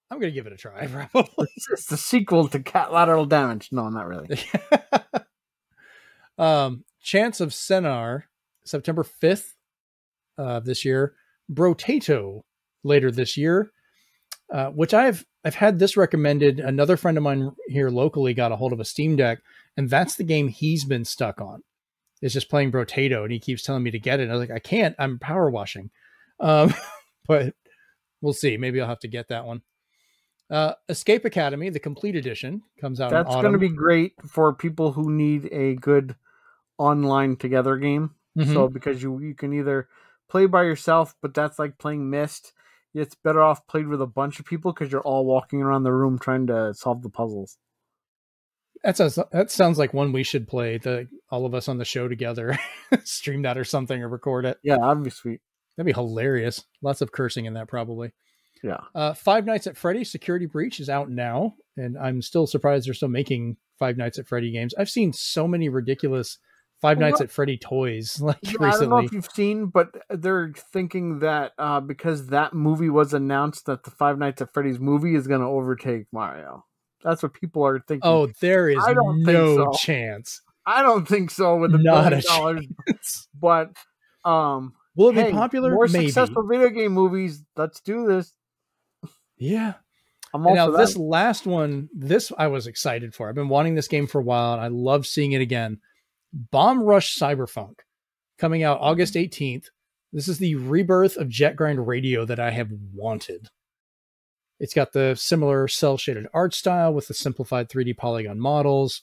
I'm gonna give it a try. Probably. It's the sequel to Cat Lateral Damage. No, not really. um, Chants of Sennaar, September 5th uh, this year. Brotato later this year, uh, which I've I've had this recommended. Another friend of mine here locally got a hold of a Steam Deck, and that's the game he's been stuck on. Is just playing Brotato, and he keeps telling me to get it. And I was like, I can't. I'm power washing, um, but we'll see. Maybe I'll have to get that one. Uh, Escape Academy, the complete edition, comes out. That's going to be great for people who need a good online together game. Mhm. So because you you can either play by yourself, but that's like playing Myst. It's better off played with a bunch of people because you're all walking around the room trying to solve the puzzles. That sounds that sounds like one we should play. The all of us on the show together, stream that or something, or record it. Yeah, that'd be sweet. That'd be hilarious. Lots of cursing in that, probably. Yeah. Uh, Five Nights at Freddy's Security Breach is out now, and I'm still surprised they're still making Five Nights at Freddy games. I've seen so many ridiculous Five Nights what- at Freddy toys like Yeah, I don't know recently. if you've seen, but they're thinking that uh, because that movie was announced that the Five Nights at Freddy's movie is going to overtake Mario. That's what people are thinking. Oh, there is I don't think no so. chance. I don't think so with the Not billion dollars, chance. but um, Will it hey, be popular? More Maybe. successful video game movies. Let's do this. Yeah. I'm all now this last one, this I was excited for. I've been wanting this game for a while, and I love seeing it again. Bomb Rush Cyberpunk, coming out mm-hmm. August 18th. This is the rebirth of Jet Grind Radio that I have wanted. It's got the similar cell shaded art style with the simplified 3D polygon models,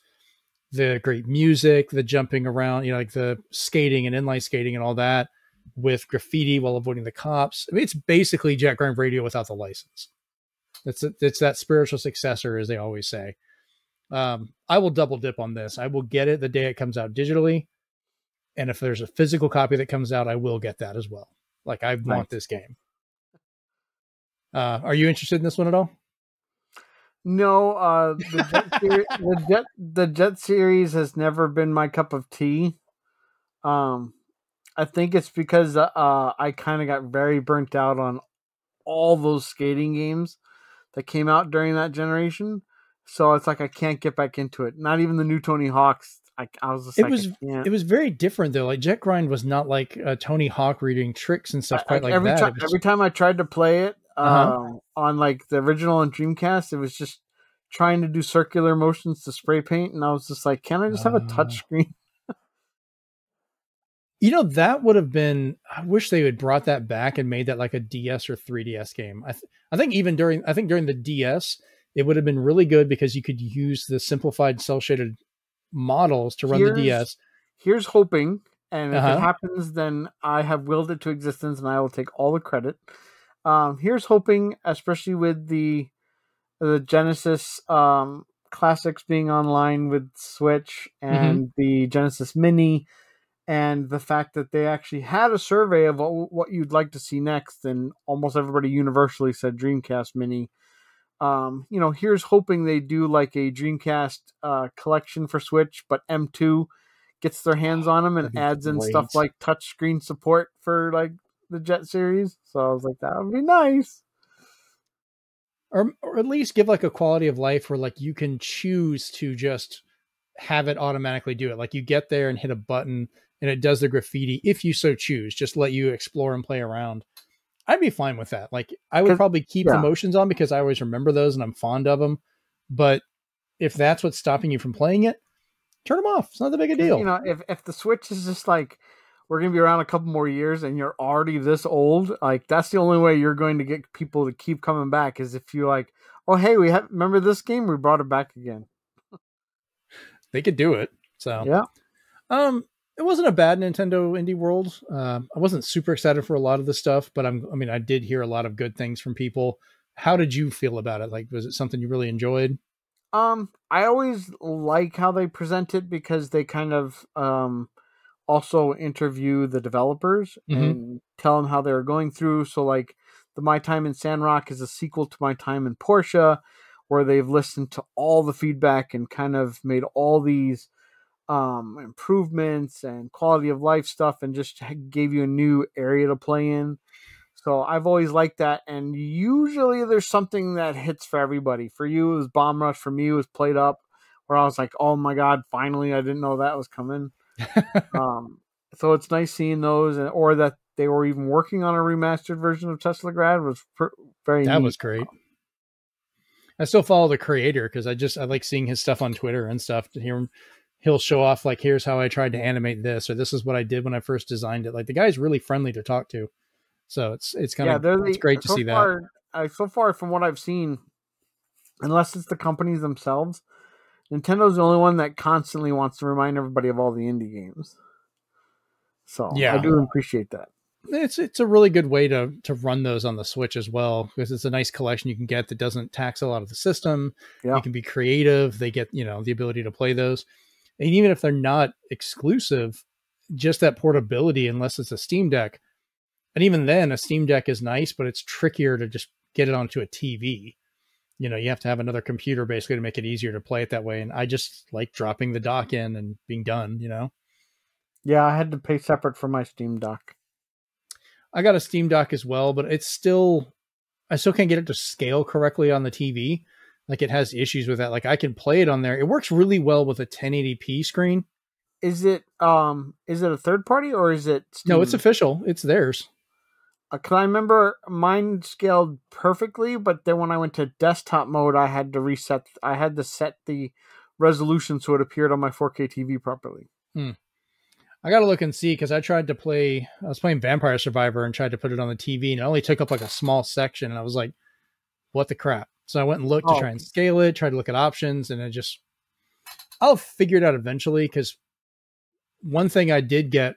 the great music, the jumping around, you know, like the skating and inline skating and all that with graffiti while avoiding the cops. I mean, it's basically Jet Grind Radio without the license. It's it's that spiritual successor, as they always say. Um, I will double dip on this. I will get it the day it comes out digitally, and if there's a physical copy that comes out, I will get that as well. Like I want Nice. this game. Uh, are you interested in this one at all? No, uh, the Jet, seri- the Jet the Jet series has never been my cup of tea. Um, I think it's because uh, I kind of got very burnt out on all those skating games that came out during that generation. So it's like I can't get back into it. Not even the new Tony Hawks. I, I was just It like, was- It was very different though. Like Jet Grind was not like uh, Tony Hawk reading tricks and stuff quite like every that. time was- every time I tried to play it Uh-huh. um, on like the original and Dreamcast, it was just trying to do circular motions to spray paint, and I was just like, "Can I just have a Uh. touch screen?" You know, that would have been. I wish they had brought that back and made that like a DS or 3DS game. I, th- I think even during, I think during the DS, it would have been really good because you could use the simplified cell shaded models to run Here's- the DS. Here's hoping, and if Uh-huh. it happens, then I have willed it to existence, and I will take all the credit. Um, here's hoping, especially with the the Genesis um, classics being online with Switch Mm-hmm. and the Genesis Mini, and the fact that they actually had a survey of what, what you'd like to see next, and almost everybody universally said Dreamcast Mini. Um, you know, here's hoping they do like a Dreamcast uh, collection for Switch, but M2 gets their hands on them and adds in stuff like touchscreen support for like the Jet series. So I was like, that would be nice. or or at least give like a quality of life where like you can choose to just have it automatically do it. Like you get there and hit a button and it does the graffiti if you so choose. Just let you explore and play around. I'd be fine with that. Like I would probably keep the yeah. motions on because I always remember those and I'm fond of them. But if that's what's stopping you from playing it, turn them off. It's not that big a deal. You know, if if the Switch is just like we're gonna be around a couple more years and you're already this old, like that's the only way you're going to get people to keep coming back is if you like, oh hey, we have remember this game? We brought it back again. they could do it. So Yeah. Um, it wasn't a bad Nintendo Indie World. Um, I wasn't super excited for a lot of the stuff, but I'm. I mean, I did hear a lot of good things from people. How did you feel about it? Like, was it something you really enjoyed? Um, I always like how they present it because they kind of um also interview the developers Mhm. and tell them how they're going through. So like the My Time in Sandrock is a sequel to My Time in Portia, where they've listened to all the feedback and kind of made all these um improvements and quality of life stuff and just gave you a new area to play in. So I've always liked that, and usually there's something that hits for everybody. For you, it was Bomb Rush. For me, it was Played Up, where I was like, "Oh my god, finally! I didn't know that was coming." um, so it's nice seeing those, and or that they were even working on a remastered version of Teslagrad was pr- very. that neat. was great. I still follow the creator because I just I like seeing his stuff on Twitter and stuff. To hear him, he'll show off like, here's how I tried to animate this, or this is what I did when I first designed it. Like the guy's really friendly to talk to, so it's it's kind yeah, of the, it's great to so see that. Uh, so far, from what I've seen, unless it's the companies themselves, Nintendo's the only one that constantly wants to remind everybody of all the indie games. So Yeah. I do appreciate that. it's it's a really good way to to run those on the Switch as well because it's a nice collection you can get that doesn't tax a lot of the system. Yeah. You can be creative. They get you know the ability to play those, and even if they're not exclusive, just that portability, unless it's a Steam Deck, and even then a Steam Deck is nice, but it's trickier to just get it onto a TV. You know, you have to have another computer basically to make it easier to play it that way. And I just like dropping the dock in and being done. You know. Yeah, I had to pay separate for my Steam Dock. I got a Steam Dock as well, but it's still I still can't get it to scale correctly on the TV. Like it has issues with that. Like I can play it on there. It works really well with a 1080p screen. Is it um is it a third party or is it No, it's official. It's theirs. Uh, Cause I remember mine scaled perfectly, but then when I went to desktop mode, I had to reset. I had to set the resolution so it appeared on my 4K TV properly. I got to look and see because I tried to play. I was playing Vampire Survivor and tried to put it on the TV, and it only took up like a small section. And I was like, "What the crap?" So I went and looked to Oh. try and scale it. Tried to look at options, and I just. I'll figure it out eventually because one thing I did get,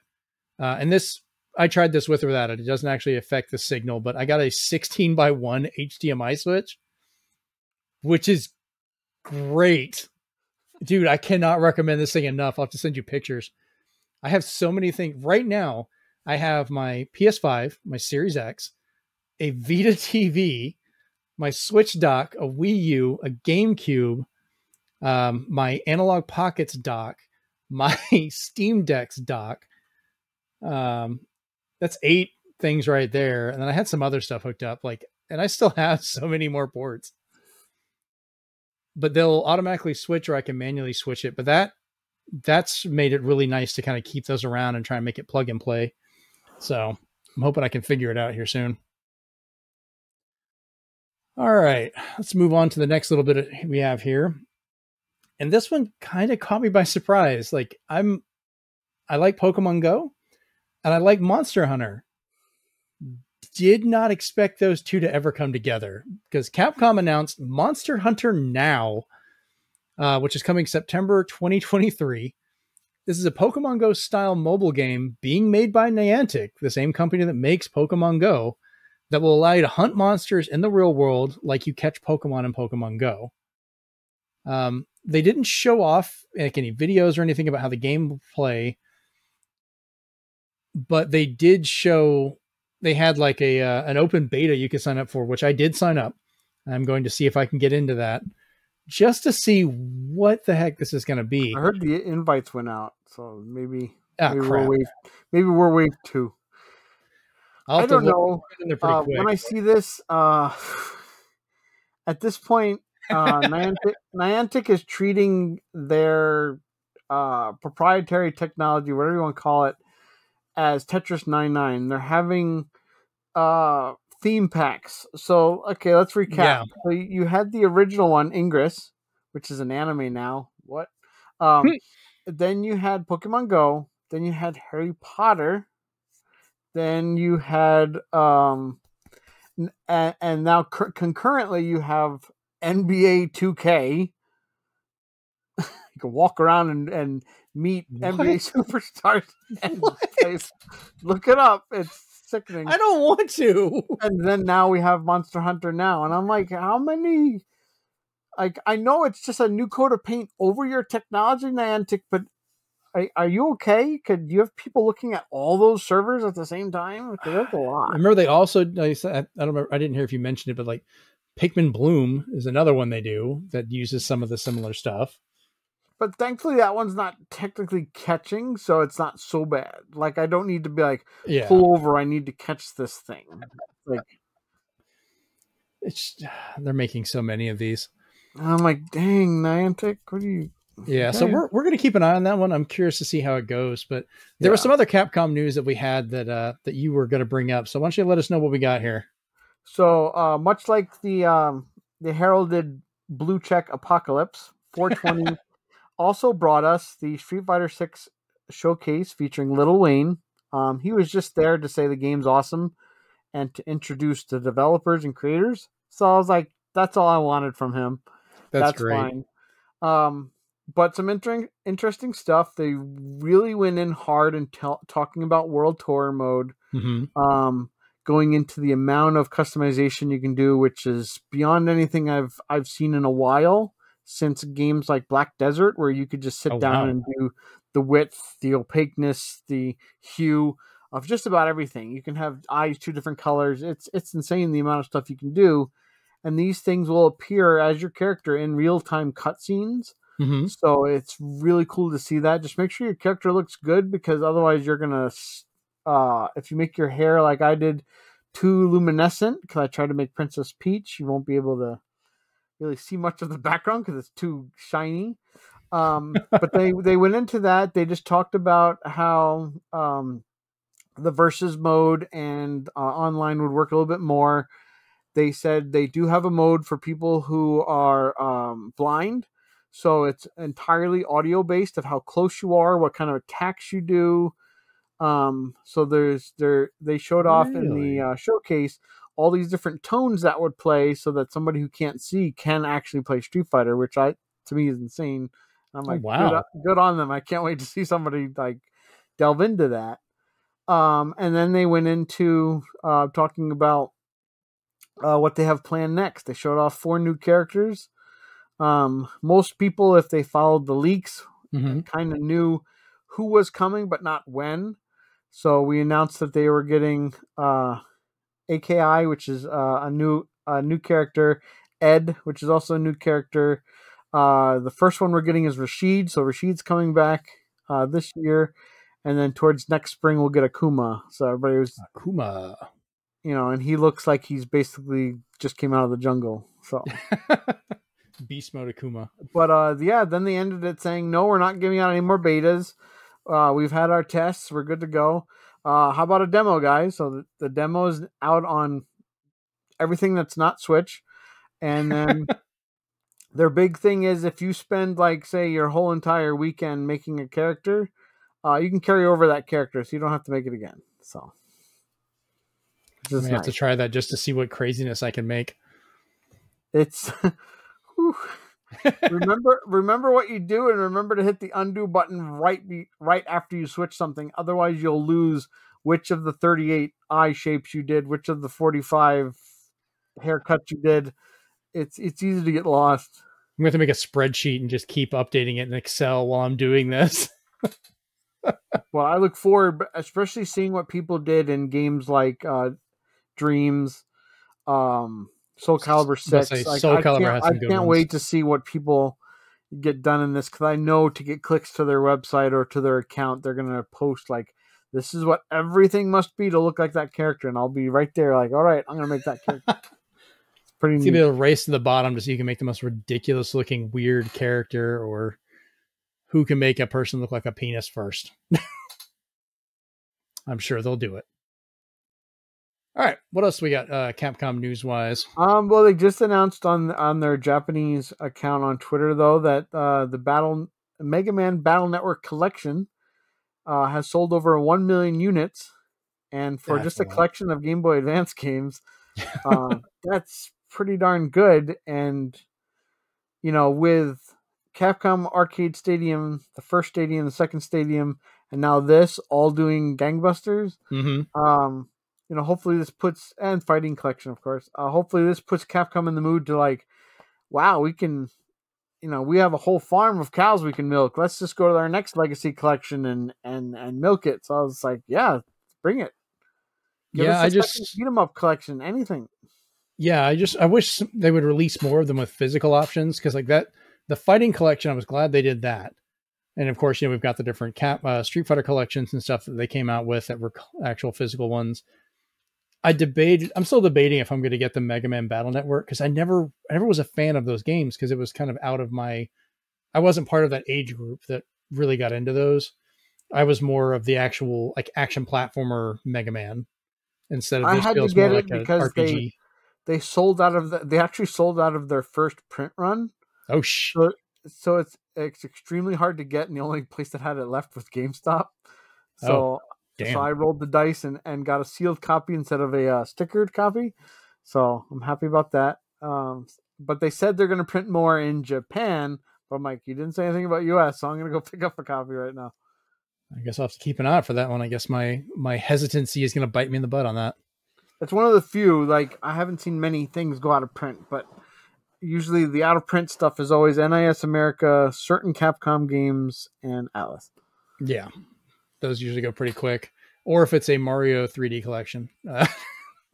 uh, and this I tried this with or without it. It doesn't actually affect the signal, but I got a 16 by one HDMI switch, which is great. Dude, I cannot recommend this thing enough. I'll have to send you pictures. I have so many things right now. I have my PS5, my Series X, a Vita TV, my Switch dock, a Wii U, a GameCube, um, my Analog Pockets dock, my Steam Deck's dock. Um, that's eight things right there. And then I had some other stuff hooked up, like, and I still have so many more ports. But they'll automatically switch, or I can manually switch it. But that that's made it really nice to kind of keep those around and try and make it plug and play. So I'm hoping I can figure it out here soon. All right, let's move on to the next little bit we have here. And this one kind of caught me by surprise. Like I'm I like Pokemon Go and I like Monster Hunter. Did not expect those two to ever come together because Capcom announced Monster Hunter Now, uh, which is coming September 2023. This is a Pokemon Go style mobile game being made by Niantic, the same company that makes Pokemon Go that will allow you to hunt monsters in the real world like you catch Pokemon in Pokemon Go. Um, they didn't show off like any videos or anything about how the game will play, but they did show they had like a uh, an open beta you could sign up for, which I did sign up. I'm going to see if I can get into that just to see what the heck this is going to be. I heard the invites went out, so maybe Ah, maybe we're wave maybe we're wave two. I'll I don't know. in Uh, when I see this, uh, at this point, uh, Niantic, Niantic is treating their uh, proprietary technology, whatever you want to call it, as Tetris 99. They're having uh, theme packs. So, okay, let's recap. Yeah. So you you had the original one, Ingress, which is an anime now. What? Um, Hmm. then you had Pokemon Go. Then you had Harry Potter. Then you had um, and, and now cur- concurrently you have NBA 2K. you can walk around and, and meet What? NBA superstars. and place. Look it up. It's sickening. I don't want to. And then now we have Monster Hunter now, and I'm like, how many? Like, I know it's just a new coat of paint over your technology, Niantic, but are, are you okay? Could you have people looking at all those servers at the same time? Because that's a lot. I remember they also I said- I don't remember I didn't hear if you mentioned it, but like Pikmin Bloom is another one they do that uses some of the similar stuff. But thankfully, that one's not technically catching, so it's not so bad. Like, I don't need to be like, Yeah. pull over, I need to catch this thing. Like, It's they're making so many of these. Oh I'm like, dang, Niantic, what are you. Yeah, so we're we're gonna keep an eye on that one. I'm curious to see how it goes. But there was some other Capcom news that we had that uh that you were gonna bring up. So why don't you let us know what we got here? So uh, much like the um, the heralded blue check apocalypse, 420 also brought us the Street Fighter 6 showcase featuring Lil Wayne. Um, he was just there to say the game's awesome and to introduce the developers and creators. So I was like, that's all I wanted from him. That's, That's, great. fine. Um, but some inter- interesting stuff. They really went in hard and talking about World Tour mode hmm um, going into the amount of customization you can do, which is beyond anything I've I've seen in a while since games like Black Desert, where you could just sit Oh, down wow. and do the width, the opaqueness, the hue of just about everything. You can have eyes two different colors. It's it's insane the amount of stuff you can do, and these things will appear as your character in real time cutscenes. Hmm So it's really cool to see that. Just make sure your character looks good because otherwise you're gonna, uh, if you make your hair like I did, too luminescent because I tried to make Princess Peach, you won't be able to really see much of the background because it's too shiny. Um, but they they went into that. They just talked about how um, the versus mode and uh, online would work a little bit more. They said they do have a mode for people who are um, blind. So it's entirely audio based of how close you are, what kind of attacks you do. Um, so there's there they showed off in the uh, showcase all these different tones that would play, so that somebody who can't see can actually play Street Fighter, which I to me is insane. I'm Oh, like, wow. good, on- good on them. I can't wait to see somebody like delve into that. Um, and then they went into uh, talking about uh, what they have planned next. They showed off four new characters. Um, most people, if they followed the leaks, hmm kind of knew who was coming, but not when. So we announced that they were getting uh, AKI, which is uh, a new a new character, Ed, which is also a new character. Uh, the first one we're getting is Rashid, so Rashid's coming back uh, this year, and then towards next spring we'll get Akuma. So everybody was, Akuma. you know, and he looks like he's basically just came out of the jungle. So, Beast mode Akuma. but uh, yeah, then they ended it saying no, we're not giving out any more betas. Uh, we've had our tests, we're good to go. Uh, how about a demo, guys? So the, the demo is out on everything that's not Switch, and then their big thing is if you spend like say your whole entire weekend making a character, uh, you can carry over that character, so you don't have to make it again. So I may have to try that just to see what craziness I can make. it's. remember remember what you do and remember to hit the undo button right be, right after you switch something. Otherwise you'll lose which of the 38 eye shapes you did which of the 45 haircuts you did. It's it's easy to get lost. I'm going to make a spreadsheet and just keep updating it in Excel while I'm doing this. well i look forward especially seeing what people did in games like uh dreams um soul calibur I was about 6 like, Soul i Calibur can't, I can't ones. wait to see what people get done in this because i know to get clicks to their website or to their account they're gonna post like this is what everything must be to look like that character and i'll be right there like all right i'm gonna make that character it's pretty It's neat. gonna be a race to the bottom to see who can make the most ridiculous looking weird character or who can make a person look like a penis first. I'm sure they'll do it. All right, what else we got? Uh, Capcom news wise. Um, well, they just announced on on their Japanese account on Twitter though that uh, the Battle Mega Man Battle Network collection uh, has sold over one million units, and for That's just a a collection of Game Boy Advance games, uh, that's pretty darn good. And you know, with Capcom Arcade Stadium, the first stadium, the second stadium, and now this all doing gangbusters Mm-hmm. um you know hopefully this puts and fighting collection of course uh, hopefully this puts capcom in the mood to like wow we can you know we have a whole farm of cows we can milk let's just go to our next legacy collection and and and milk it so i was like yeah bring it Yeah, I just beat 'em up collection anything yeah, I just I wish they would release more of them with physical options because like that the fighting collection. I was glad they did that. And of course, you know we've got the different cap uh, Street Fighter collections and stuff that they came out with that were actual physical ones. I debated. I'm still debating if I'm going to get the Mega Man Battle Network because I never, I never was a fan of those games because it was kind of out of my. I wasn't part of that age group that really got into those. I was more of the actual like action platformer Mega Man instead of I had to get it like because they- they sold out of the, they actually sold out of their first print run oh sh! so so it's it's extremely hard to get and the only place that had it left was gamestop so Oh, Damn. So I rolled the dice and, and got a sealed copy instead of a uh, stickered copy. So I'm happy about that. Um, but they said they're going to print more in Japan. But Mike, you didn't say anything about US, so I'm going to go pick up a copy right now. I guess I'll have to keep an eye out for that one. I guess my my hesitancy is going to bite me in the butt on that. It's one of the few. Like I haven't seen many things go out of print, but usually the out of print stuff is always NIS America, certain Capcom games, and Atlus. Yeah, those usually go pretty quick. Or if it's a Mario 3D collection, uh,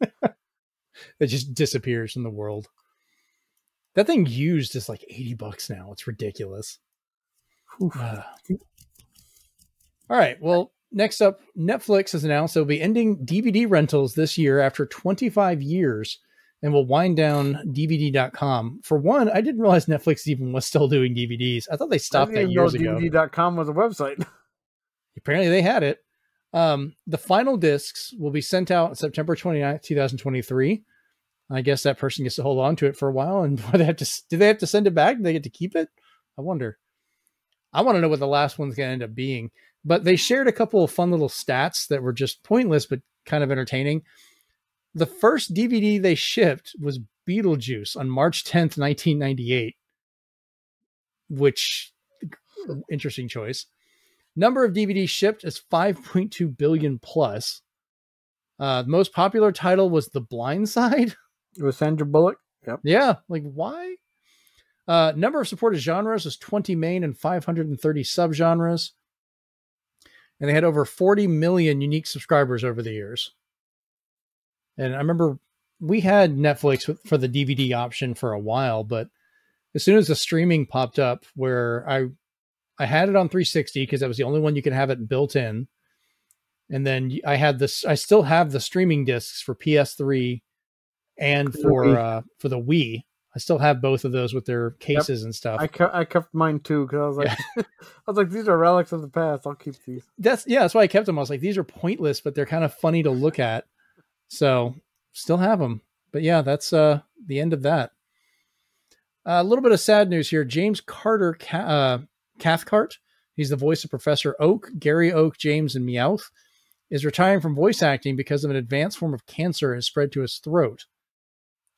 it just disappears from the world. That thing used is like 80 bucks now. It's ridiculous. Uh, all right. Well, next up, Netflix has announced they'll be ending DVD rentals this year after 25 years and will wind down DVD.com. For one, I didn't realize Netflix even was still doing DVDs. I thought they stopped I that years know ago. DVD.com was a website. apparently they had it. Um, the final discs will be sent out September 29th, 2023. I guess that person gets to hold on to it for a while. And do they have to, do they have to send it back? Do they get to keep it? I wonder. I want to know what the last one's going to end up being. But they shared a couple of fun little stats that were just pointless, but kind of entertaining. The first DVD they shipped was Beetlejuice on March 10th, 1998, which interesting choice. Number of DVDs shipped is 5.2 billion plus. Uh, the most popular title was The Blind Side. It was Sandra Bullock. Yep. Yeah, like why? Uh, number of supported genres is 20 main and 530 subgenres. And they had over 40 million unique subscribers over the years. And I remember we had Netflix for the DVD option for a while, but as soon as the streaming popped up where I I had it on 360 because that was the only one you could have it built in. And then I had this I still have the streaming discs for PS3 and for uh for the Wii. I still have both of those with their cases yep. and stuff. I, ke- I kept mine too because I was like, yeah. I was like, these are relics of the past. I'll keep these. That's yeah, that's why I kept them. I was like, these are pointless, but they're kind of funny to look at. So still have them. But yeah, that's uh the end of that. Uh, a little bit of sad news here. James Carter uh, Cathcart, he's the voice of Professor Oak, Gary Oak, James, and Meowth, is retiring from voice acting because of an advanced form of cancer has spread to his throat.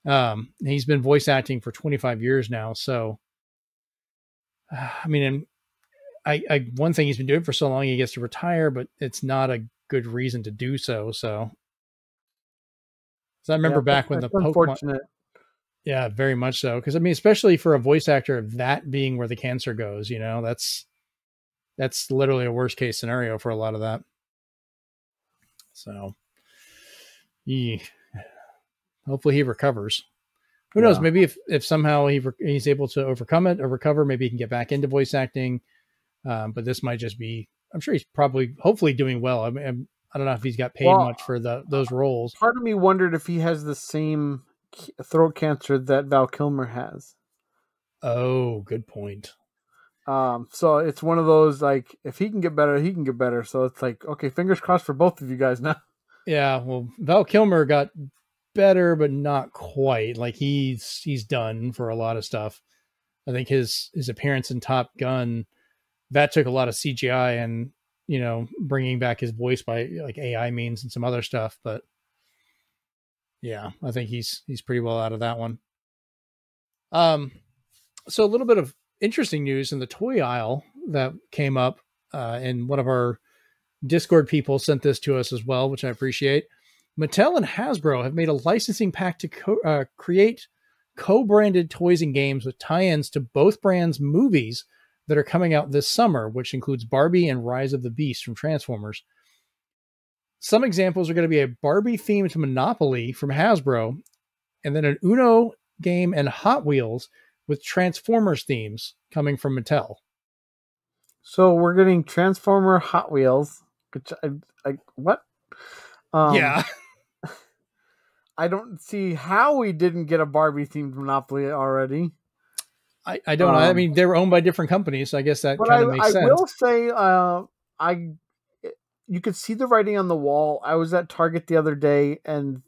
Um, he's been voice acting for 25 years now. So, uh, I mean, I, I, one thing he's been doing for so long, he gets to retire, but it's not a good reason to do so. So, so I remember yeah, back when the Pokemon. Yeah, very much so. Because I mean, especially for a voice actor, that being where the cancer goes, you know, that's that's literally a worst case scenario for a lot of that. So, yeah. hopefully he recovers. Who yeah. knows? Maybe if if somehow he he's able to overcome it or recover, maybe he can get back into voice acting. Um, but this might just be. I'm sure he's probably, hopefully, doing well. I mean, I don't know if he's got paid well, much for the those roles. Part of me wondered if he has the same throat cancer that Val Kilmer has. Oh, good point. Um, so it's one of those like if he can get better, he can get better. So it's like okay, fingers crossed for both of you guys now. Yeah, well, Val Kilmer got better, but not quite. Like he's he's done for a lot of stuff. I think his his appearance in Top Gun that took a lot of CGI and you know, bringing back his voice by like AI means and some other stuff. But yeah, I think he's he's pretty well out of that one. Um, so a little bit of interesting news in the toy aisle that came up, uh, and one of our Discord people sent this to us as well, which I appreciate. Mattel and Hasbro have made a licensing pact to co- uh, create co-branded toys and games with tie-ins to both brands' movies that are coming out this summer, which includes Barbie and Rise of the Beast from Transformers. Some examples are going to be a Barbie themed Monopoly from Hasbro, and then an Uno game and Hot Wheels with Transformers themes coming from Mattel. So we're getting Transformer Hot Wheels. Which I, I what? Um, yeah. I don't see how we didn't get a Barbie themed Monopoly already. I, I don't um, know. I um, mean, they were owned by different companies, so I guess that kind of makes I sense. I will say, uh, I you could see the writing on the wall. I was at Target the other day, and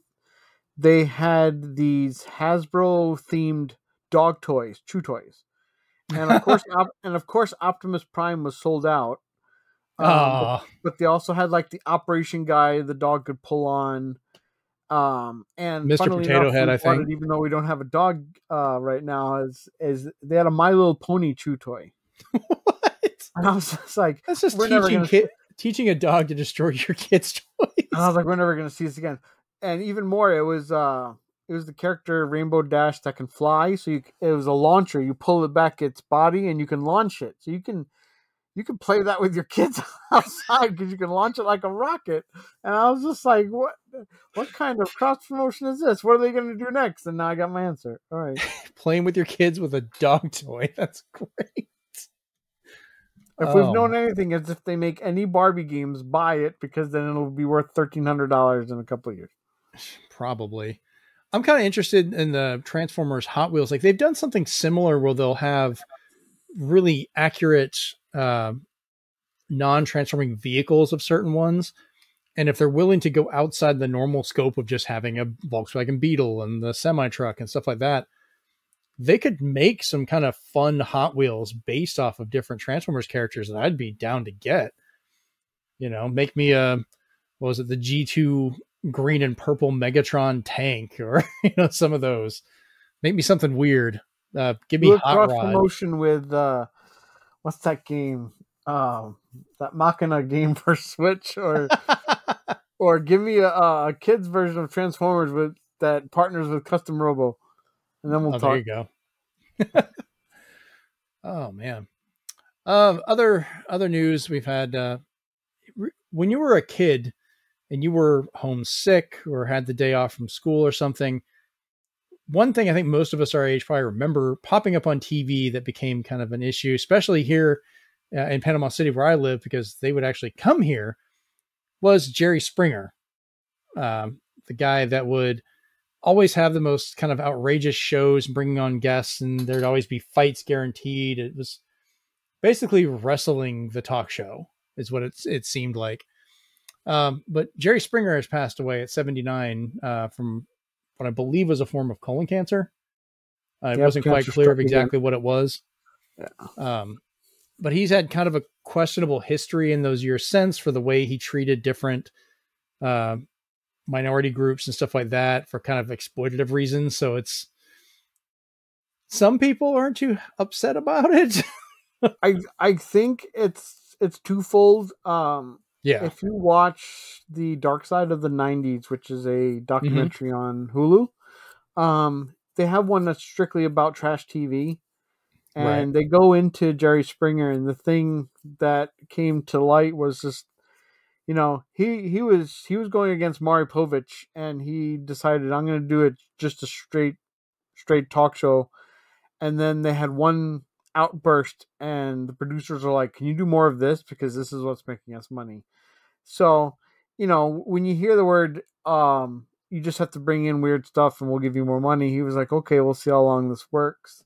they had these Hasbro themed dog toys, chew toys, and of course, and of course, Optimus Prime was sold out. Um, but, but, they also had like the operation guy the dog could pull on. Um, and Mr. Potato enough, Head, I think, even though we don't have a dog uh, right now, is is they had a My Little Pony chew toy. what? And I was just like, that's just teaching kid, teaching a dog to destroy your kid's toys. And I was like, we're never gonna see this again. And even more, it was uh, it was the character Rainbow Dash that can fly. So you, it was a launcher. You pull it back its body, and you can launch it. So you can you can play that with your kids outside because you can launch it like a rocket. And I was just like, what what kind of cross promotion is this? What are they going to do next? And now I got my answer. All right. Playing with your kids with a dog toy. That's great. If oh. we've known anything, it's if they make any Barbie games, buy it because then it'll be worth thirteen hundred dollars in a couple of years. Probably. I'm kind of interested in the Transformers Hot Wheels. Like they've done something similar where they'll have really accurate uh, non-transforming vehicles of certain ones and if they're willing to go outside the normal scope of just having a volkswagen beetle and the semi truck and stuff like that they could make some kind of fun hot wheels based off of different transformers characters that i'd be down to get you know make me a what was it the g2 green and purple megatron tank or you know some of those make me something weird uh, give me hot rod. promotion with uh, what's that game? Um, that Machina game for Switch, or or give me a, a kids version of Transformers with that partners with Custom Robo, and then we'll oh, talk. There you go. Oh man. Um, other other news we've had. Uh, re- when you were a kid and you were homesick or had the day off from school or something, one thing I think most of us our age probably remember popping up on TV that became kind of an issue, especially here uh, in Panama City where I live, because they would actually come here, was Jerry Springer, um, the guy that would always have the most kind of outrageous shows, bringing on guests, and there'd always be fights guaranteed. It was basically wrestling the talk show, is what it's it seemed like. Um, but Jerry Springer has passed away at 79 uh, from what I believe was a form of colon cancer. Uh, it Yep, wasn't quite clear of exactly what it was. Yeah. Um, but he's had kind of a questionable history in those years since for the way he treated different uh, minority groups and stuff like that for kind of exploitative reasons. So it's some people aren't too upset about it. I I think it's it's twofold. Um, yeah. if you watch the Dark Side of the '90s, which is a documentary on Hulu, um, they have one that's strictly about trash TV, and Right. they go into Jerry Springer, and the thing that came to light was just, you know, he he was he was going against Maury Povich, and he decided I'm going to do it just a straight straight talk show, and then they had one outburst and the producers are like can you do more of this? Because this is what's making us money. So you know when you hear the word um you just have to bring in weird stuff and we'll give you more money he was like okay we'll see how long this works.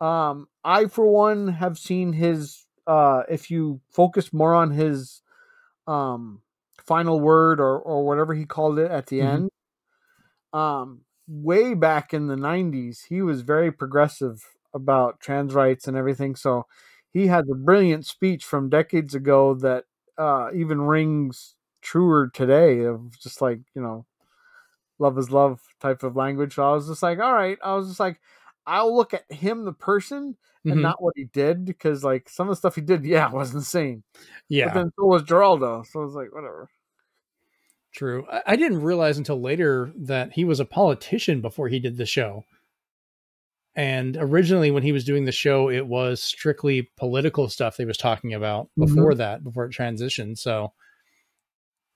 Um i for one have seen his uh if you focus more on his um final word or or whatever he called it at the Mhm. end um way back in the 90s he was very progressive about trans rights and everything so he had a brilliant speech from decades ago that uh even rings truer today of just like you know love is love type of language so i was just like all right i was just like i'll look at him the person and Mhm. not what he did because like some of the stuff he did yeah was insane yeah. but then so was geraldo so i was like whatever True. I, I didn't realize until later that he was a politician before he did the show. And originally, when he was doing the show, it was strictly political stuff they was talking about Mhm. before that, before it transitioned. So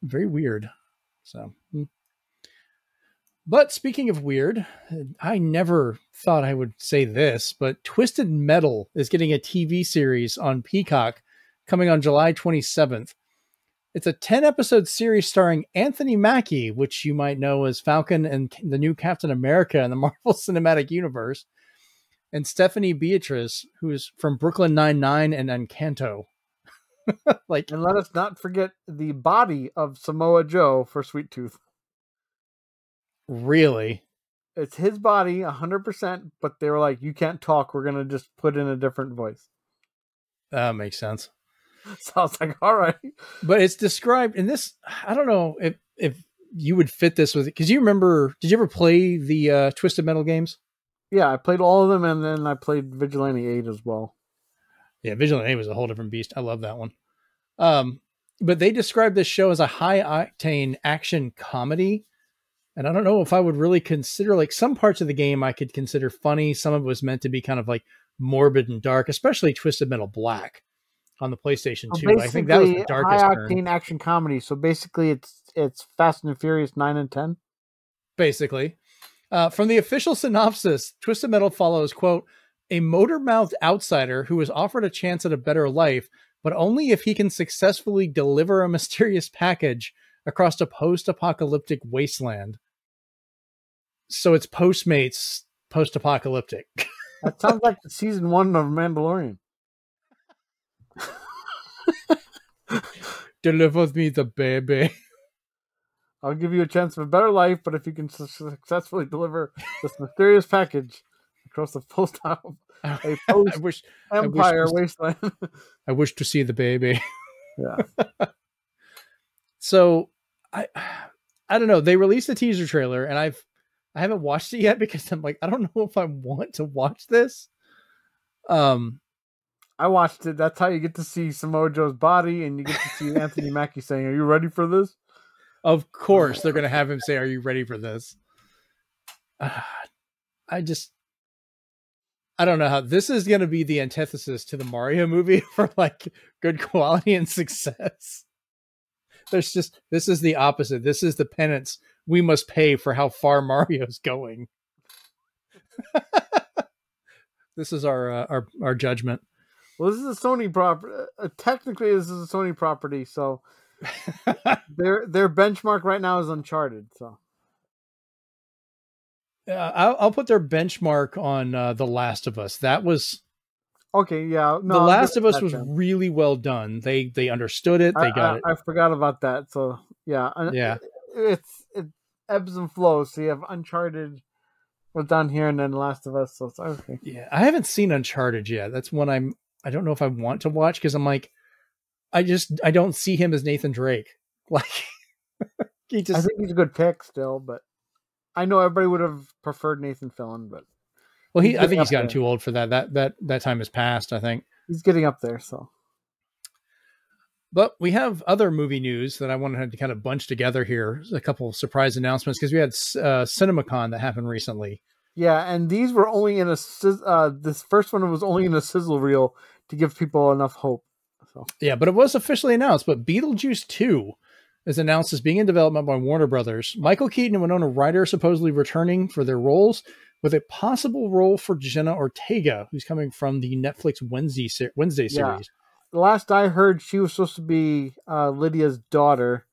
very weird. So, hmm. But speaking of weird, I never thought I would say this, but Twisted Metal is getting a TV series on Peacock coming on July 27th. It's a 10 episode series starring Anthony Mackie, which you might know as Falcon and the new Captain America in the Marvel Cinematic Universe, and Stephanie Beatrice, who's from Brooklyn Nine-Nine and Encanto. like, and let us not forget the body of samoa joe for sweet tooth really? it's his body 100% but they were like you can't talk we're gonna just put in a different voice That makes sense. so i was like all right But it's described in this. I don't know if, if you would fit this with it. Because you remember, did you ever play the uh, Twisted Metal games? yeah i played all of them and then i played vigilante 8 as well Yeah, Vigilante 8 was a whole different beast. I love that one. Um, but they describe this show as a high octane action comedy. And I don't know if I would really consider like some parts of the game I could consider funny. Some of it was meant to be kind of like morbid and dark, especially Twisted Metal Black on the PlayStation So 2. I think that was the darkest high turn, octane action comedy so basically it's it's fast and furious 9 and 10 basically. Uh, from the official synopsis, Twisted Metal follows, quote, a motor mouthed outsider who is offered a chance at a better life, but only if he can successfully deliver a mysterious package across a post apocalyptic wasteland. So it's Postmates post apocalyptic. that sounds like the season one of mandalorian Deliver me the baby. i'll give you a chance of a better life but if you can successfully deliver this mysterious package across the post a I post wish empire this- wasteland I wish to see the baby. yeah so I I don't know. They released a teaser trailer and I've I haven't watched it yet because I'm like, I don't know if I want to watch this. Um I watched it. That's how you get to see Samoa Joe's body, and you get to see Anthony Mackie saying, "Are you ready for this?" of course they're gonna have him say, Are you ready for this? Ah, I just I don't know how this is going to be the antithesis to the Mario movie for like good quality and success. There's just this is the opposite. This is the penance we must pay for how far Mario's going. this is our uh, our our judgment. Well, this is a Sony property. Uh, technically, this is a Sony property, so their their benchmark right now is Uncharted. So uh, I'll, I'll, put their benchmark on uh, The Last of Us. That was okay. Yeah, no, The Last of Us was really well done. They they understood it. They I, got I, it. I forgot about that. So yeah, yeah, it's it ebbs and flows. So you have Uncharted was down here, and then Last of Us. So it's okay. Yeah, I haven't seen Uncharted yet. That's one I'm. I don't know if I want to watch because I'm like, I just I don't see him as Nathan Drake. Like he just. I think he's a good pick still, but I know everybody would have preferred Nathan Fillion, but well, he I think he's gotten there. too old for that. That that that time has passed. I think he's getting up there. So, but we have other movie news that I wanted to kind of bunch together here. A couple of surprise announcements because we had uh, CinemaCon that happened recently. Yeah, and these were only in a uh, this first one was only in a sizzle reel to give people enough hope. So yeah, but it was officially announced. But Beetlejuice two is announced as being in development by Warner Brothers. Michael Keaton and Winona Ryder are supposedly returning for their roles, with a possible role for Jenna Ortega, who's coming from the Netflix Wednesday Wednesday series. Yeah. The last I heard, she was supposed to be uh, Lydia's daughter,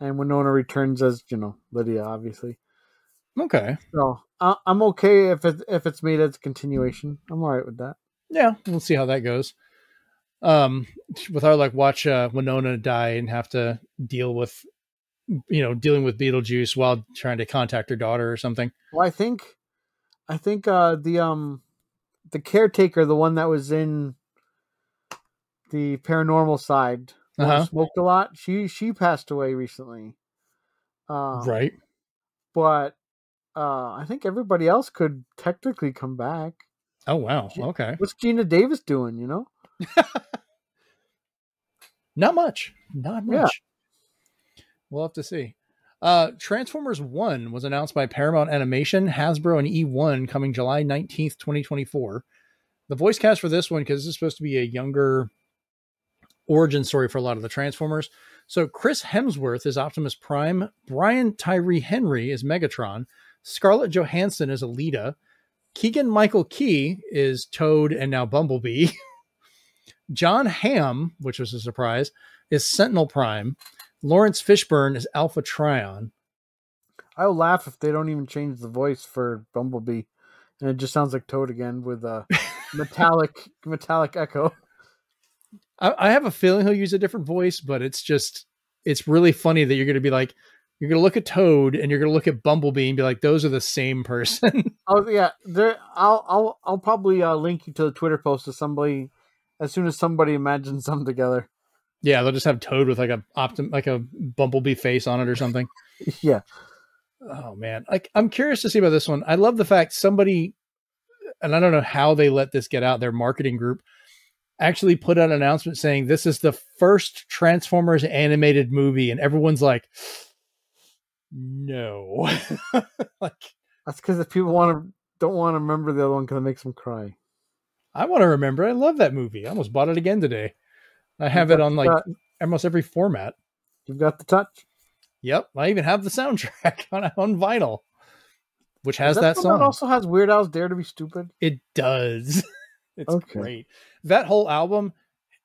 and Winona returns as you know Lydia, obviously. Okay. So uh, I'm okay if it if it's made as a continuation. I'm all right with that. Yeah, we'll see how that goes um with our like watch uh winona die and have to deal with you know dealing with beetlejuice while trying to contact her daughter or something well i think i think uh the um the caretaker the one that was in the paranormal side uh-huh. smoked a lot she she passed away recently uh, right but uh i think everybody else could technically come back oh wow okay what's Geena davis doing you know Not much. Not much. Yeah. We'll have to see. Uh, Transformers 1 was announced by Paramount Animation, Hasbro, and E1 coming July 19th, 2024. The voice cast for this one, because this is supposed to be a younger origin story for a lot of the Transformers. So Chris Hemsworth is Optimus Prime, Brian Tyree Henry is Megatron, Scarlett Johansson is Elita, Keegan Michael Key is Toad and now Bumblebee. Jon Hamm, which was a surprise, is Sentinel Prime. Laurence Fishburne is Alpha Trion. I'll laugh if they don't even change the voice for Bumblebee, and it just sounds like Toad again with a metallic metallic echo. I, I have a feeling he'll use a different voice, but it's just it's really funny that you're going to be like you're going to look at Toad and you're going to look at Bumblebee and be like, those are the same person. oh yeah, there. I'll I'll I'll probably uh, link you to the Twitter post of somebody as soon as somebody imagines them together. Yeah, they'll just have Toad with like a optim like a bumblebee face on it or something. yeah. Oh man, like I'm curious to see about this one. I love the fact somebody, and I don't know how they let this get out. Their marketing group actually put out an announcement saying this is the first Transformers animated movie, and everyone's like, no, like that's because if people want to don't want to remember the other one because it makes them cry. I want to remember. I love that movie. I almost bought it again today. I have it on like almost every format. You've got the touch. Yep, I even have the soundtrack on on vinyl, which has that, that song. That also has Weird Al's "Dare to Be Stupid." It does. it's okay. great. That whole album,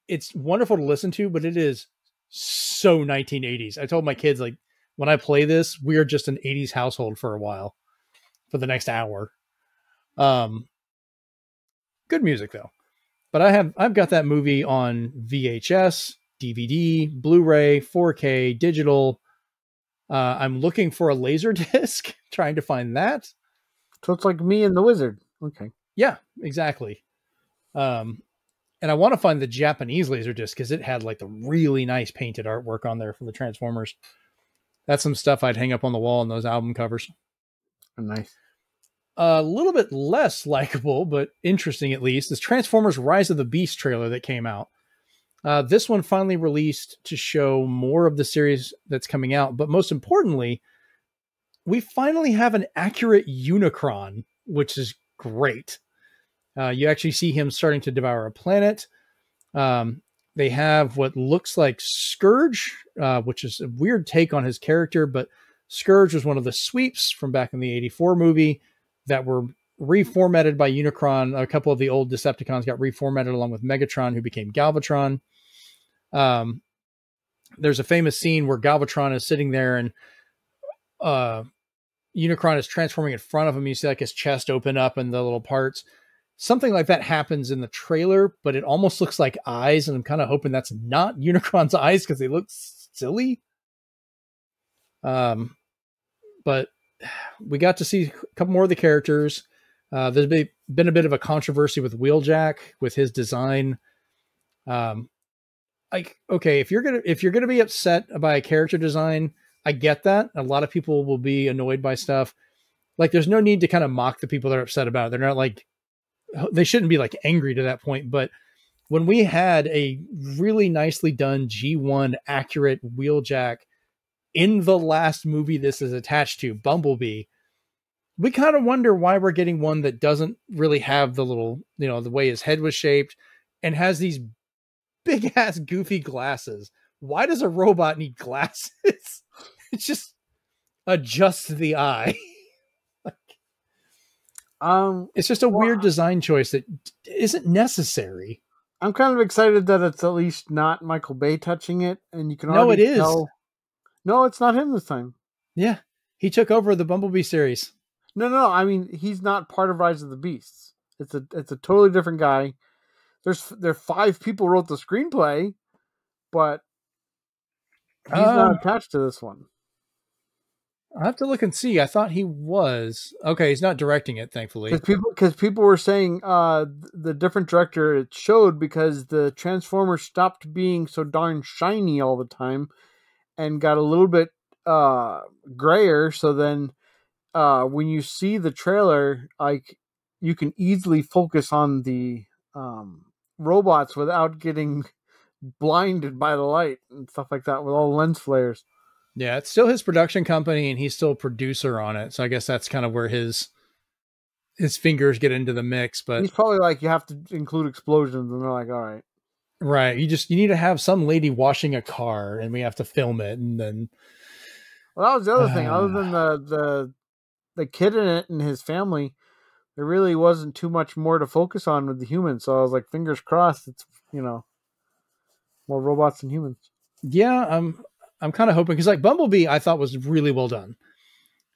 it's wonderful to listen to, but it is so 1980s. I told my kids like when I play this, we are just an 80s household for a while, for the next hour. Um, Good music though. But I have I've got that movie on VHS, DVD, Blu-ray, 4K, digital. Uh, I'm looking for a laser disc, trying to find that. So it's like me and the wizard. Okay. Yeah, exactly. Um, and I want to find the Japanese laser disc because it had like the really nice painted artwork on there for the Transformers. That's some stuff I'd hang up on the wall in those album covers. nice a little bit less likable, but interesting at least, is Transformers Rise of the Beast trailer that came out. Uh, this one finally released to show more of the series that's coming out, but most importantly, we finally have an accurate Unicron, which is great. Uh, you actually see him starting to devour a planet. Um, they have what looks like Scourge, uh, which is a weird take on his character, but Scourge was one of the sweeps from back in the 84 movie that were reformatted by Unicron. A couple of the old Decepticons got reformatted along with Megatron, who became Galvatron. Um, there's a famous scene where Galvatron is sitting there and uh, Unicron is transforming in front of him. You see like his chest open up and the little parts. Something like that happens in the trailer, but it almost looks like eyes, and I'm kind of hoping that's not Unicron's eyes because they look silly. Um, but we got to see a couple more of the characters. Uh, there's been, a bit of a controversy with Wheeljack with his design. Um, like okay, if you're gonna if you're gonna be upset by a character design, I get that. A lot of people will be annoyed by stuff. Like, there's no need to kind of mock the people that are upset about it. They're not like they shouldn't be like angry to that point. But when we had a really nicely done G1 accurate Wheeljack in the last movie this is attached to, Bumblebee, we kind of wonder why we're getting one that doesn't really have the little, you know, the way his head was shaped and has these big ass goofy glasses. Why does a robot need glasses? it's just adjust the eye. um, it's just a well, weird design choice that isn't necessary. I'm kind of excited that it's at least not Michael Bay touching it, and you can no, it is. Tell... No, it's not him this time. Yeah, he took over the Bumblebee series. No, no, I mean he's not part of Rise of the Beasts. It's a it's a totally different guy. There's there five people wrote the screenplay, but he's uh, not attached to this one. I have to look and see. I thought he was okay. He's not directing it, thankfully. Because people, people were saying uh, the different director it showed because the Transformers stopped being so darn shiny all the time, and got a little bit uh, grayer. So then, uh, when you see the trailer, like you can easily focus on the um, robots without getting blinded by the light and stuff like that with all lens flares. Yeah, it's still his production company and he's still a producer on it. So I guess that's kind of where his his fingers get into the mix. But he's probably like you have to include explosions and they're like, all right. Right. You just you need to have some lady washing a car and we have to film it and then Well that was the other uh, thing. Other than the the the kid in it and his family, there really wasn't too much more to focus on with the humans. So I was like, fingers crossed it's you know more robots than humans. Yeah, um I'm kind of hoping because like Bumblebee, I thought was really well done.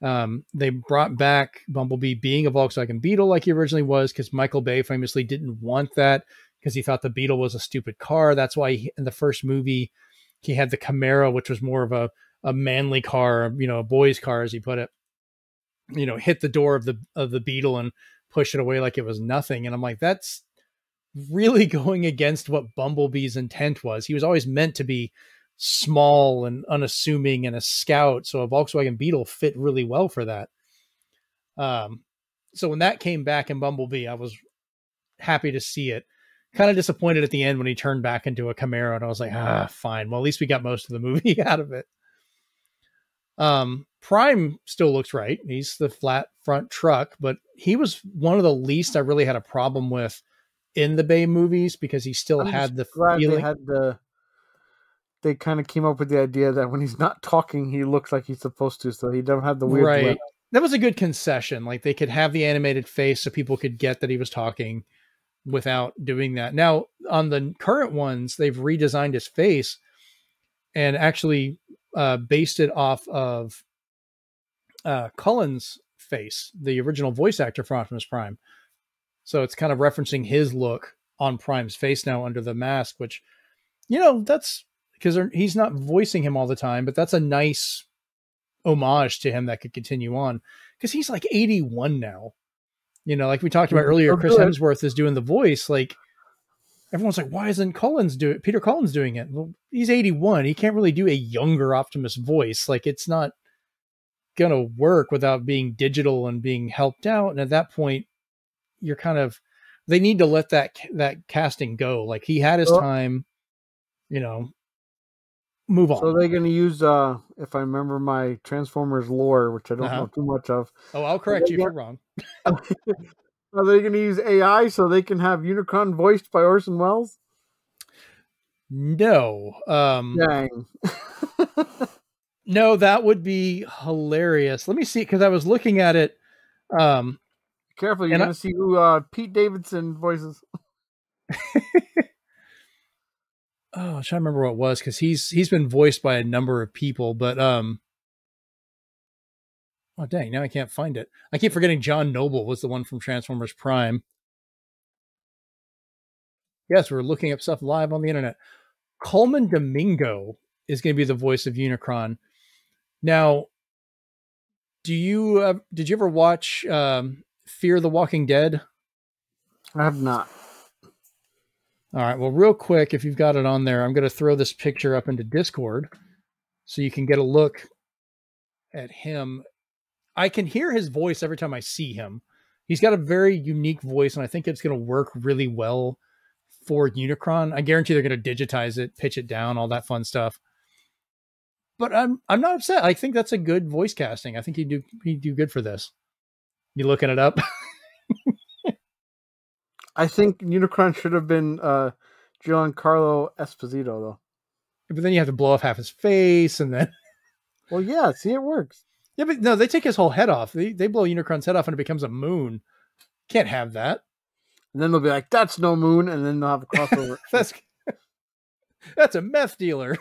Um, they brought back Bumblebee being a Volkswagen Beetle like he originally was because Michael Bay famously didn't want that because he thought the Beetle was a stupid car. That's why he, in the first movie he had the Camaro, which was more of a a manly car, you know, a boy's car as he put it. You know, hit the door of the of the Beetle and push it away like it was nothing. And I'm like, that's really going against what Bumblebee's intent was. He was always meant to be small and unassuming and a scout. So a Volkswagen Beetle fit really well for that. Um, so when that came back in Bumblebee, I was happy to see it. Kind of disappointed at the end when he turned back into a Camaro, and I was like, ah, fine. Well, at least we got most of the movie out of it. Um, Prime still looks right. He's the flat front truck, but he was one of the least I really had a problem with in the Bay movies because he still I'm had the feeling. had the they kind of came up with the idea that when he's not talking, he looks like he's supposed to, so he don't have the weird. Right. That was a good concession. Like they could have the animated face, so people could get that he was talking without doing that. Now on the current ones, they've redesigned his face and actually uh, based it off of uh, Cullen's face, the original voice actor for Optimus Prime. So it's kind of referencing his look on Prime's face now under the mask, which, you know, that's because he's not voicing him all the time, but that's a nice homage to him that could continue on because he's like 81 now. You know, like we talked about mm-hmm. earlier, oh, Chris Hemsworth is doing the voice. Like everyone's like, why isn't Collins do it? Peter Collins doing it? Well, he's 81. He can't really do a younger Optimus voice. Like it's not gonna work without being digital and being helped out. And at that point, you're kind of they need to let that that casting go. Like he had his time. You know, move on. So they're going to use, uh, if I remember my Transformers lore, which I don't uh-huh. know too much of. Oh, I'll correct you if you're wrong. Are they going to use AI so they can have Unicron voiced by Orson Welles? No. Um, Dang. No, that would be hilarious. Let me see because I was looking at it. Um, Careful, you're going to see who uh, Pete Davidson voices. oh, I'm trying to remember what it was because he's he's been voiced by a number of people, but um, oh dang, now I can't find it. I keep forgetting John Noble was the one from Transformers Prime. Yes, we're looking up stuff live on the internet. Colman Domingo is going to be the voice of Unicron. Now, do you uh, did you ever watch um, Fear the Walking Dead? I have not. All right. Well, real quick, if you've got it on there, I'm going to throw this picture up into Discord so you can get a look at him. I can hear his voice every time I see him. He's got a very unique voice, and I think it's going to work really well for Unicron. I guarantee they're going to digitize it, pitch it down, all that fun stuff. But I'm I'm not upset. I think that's a good voice casting. I think he'd do he'd do good for this. You looking it up? I think Unicron should have been uh, Giancarlo Esposito, though. but then you have to blow off half his face, and then Well, yeah, see, it works. Yeah, but no, they take his whole head off. They they blow Unicron's head off and it becomes a moon. Can't have that. And then they'll be like, that's no moon. And then they'll have a crossover. That's that's a meth dealer.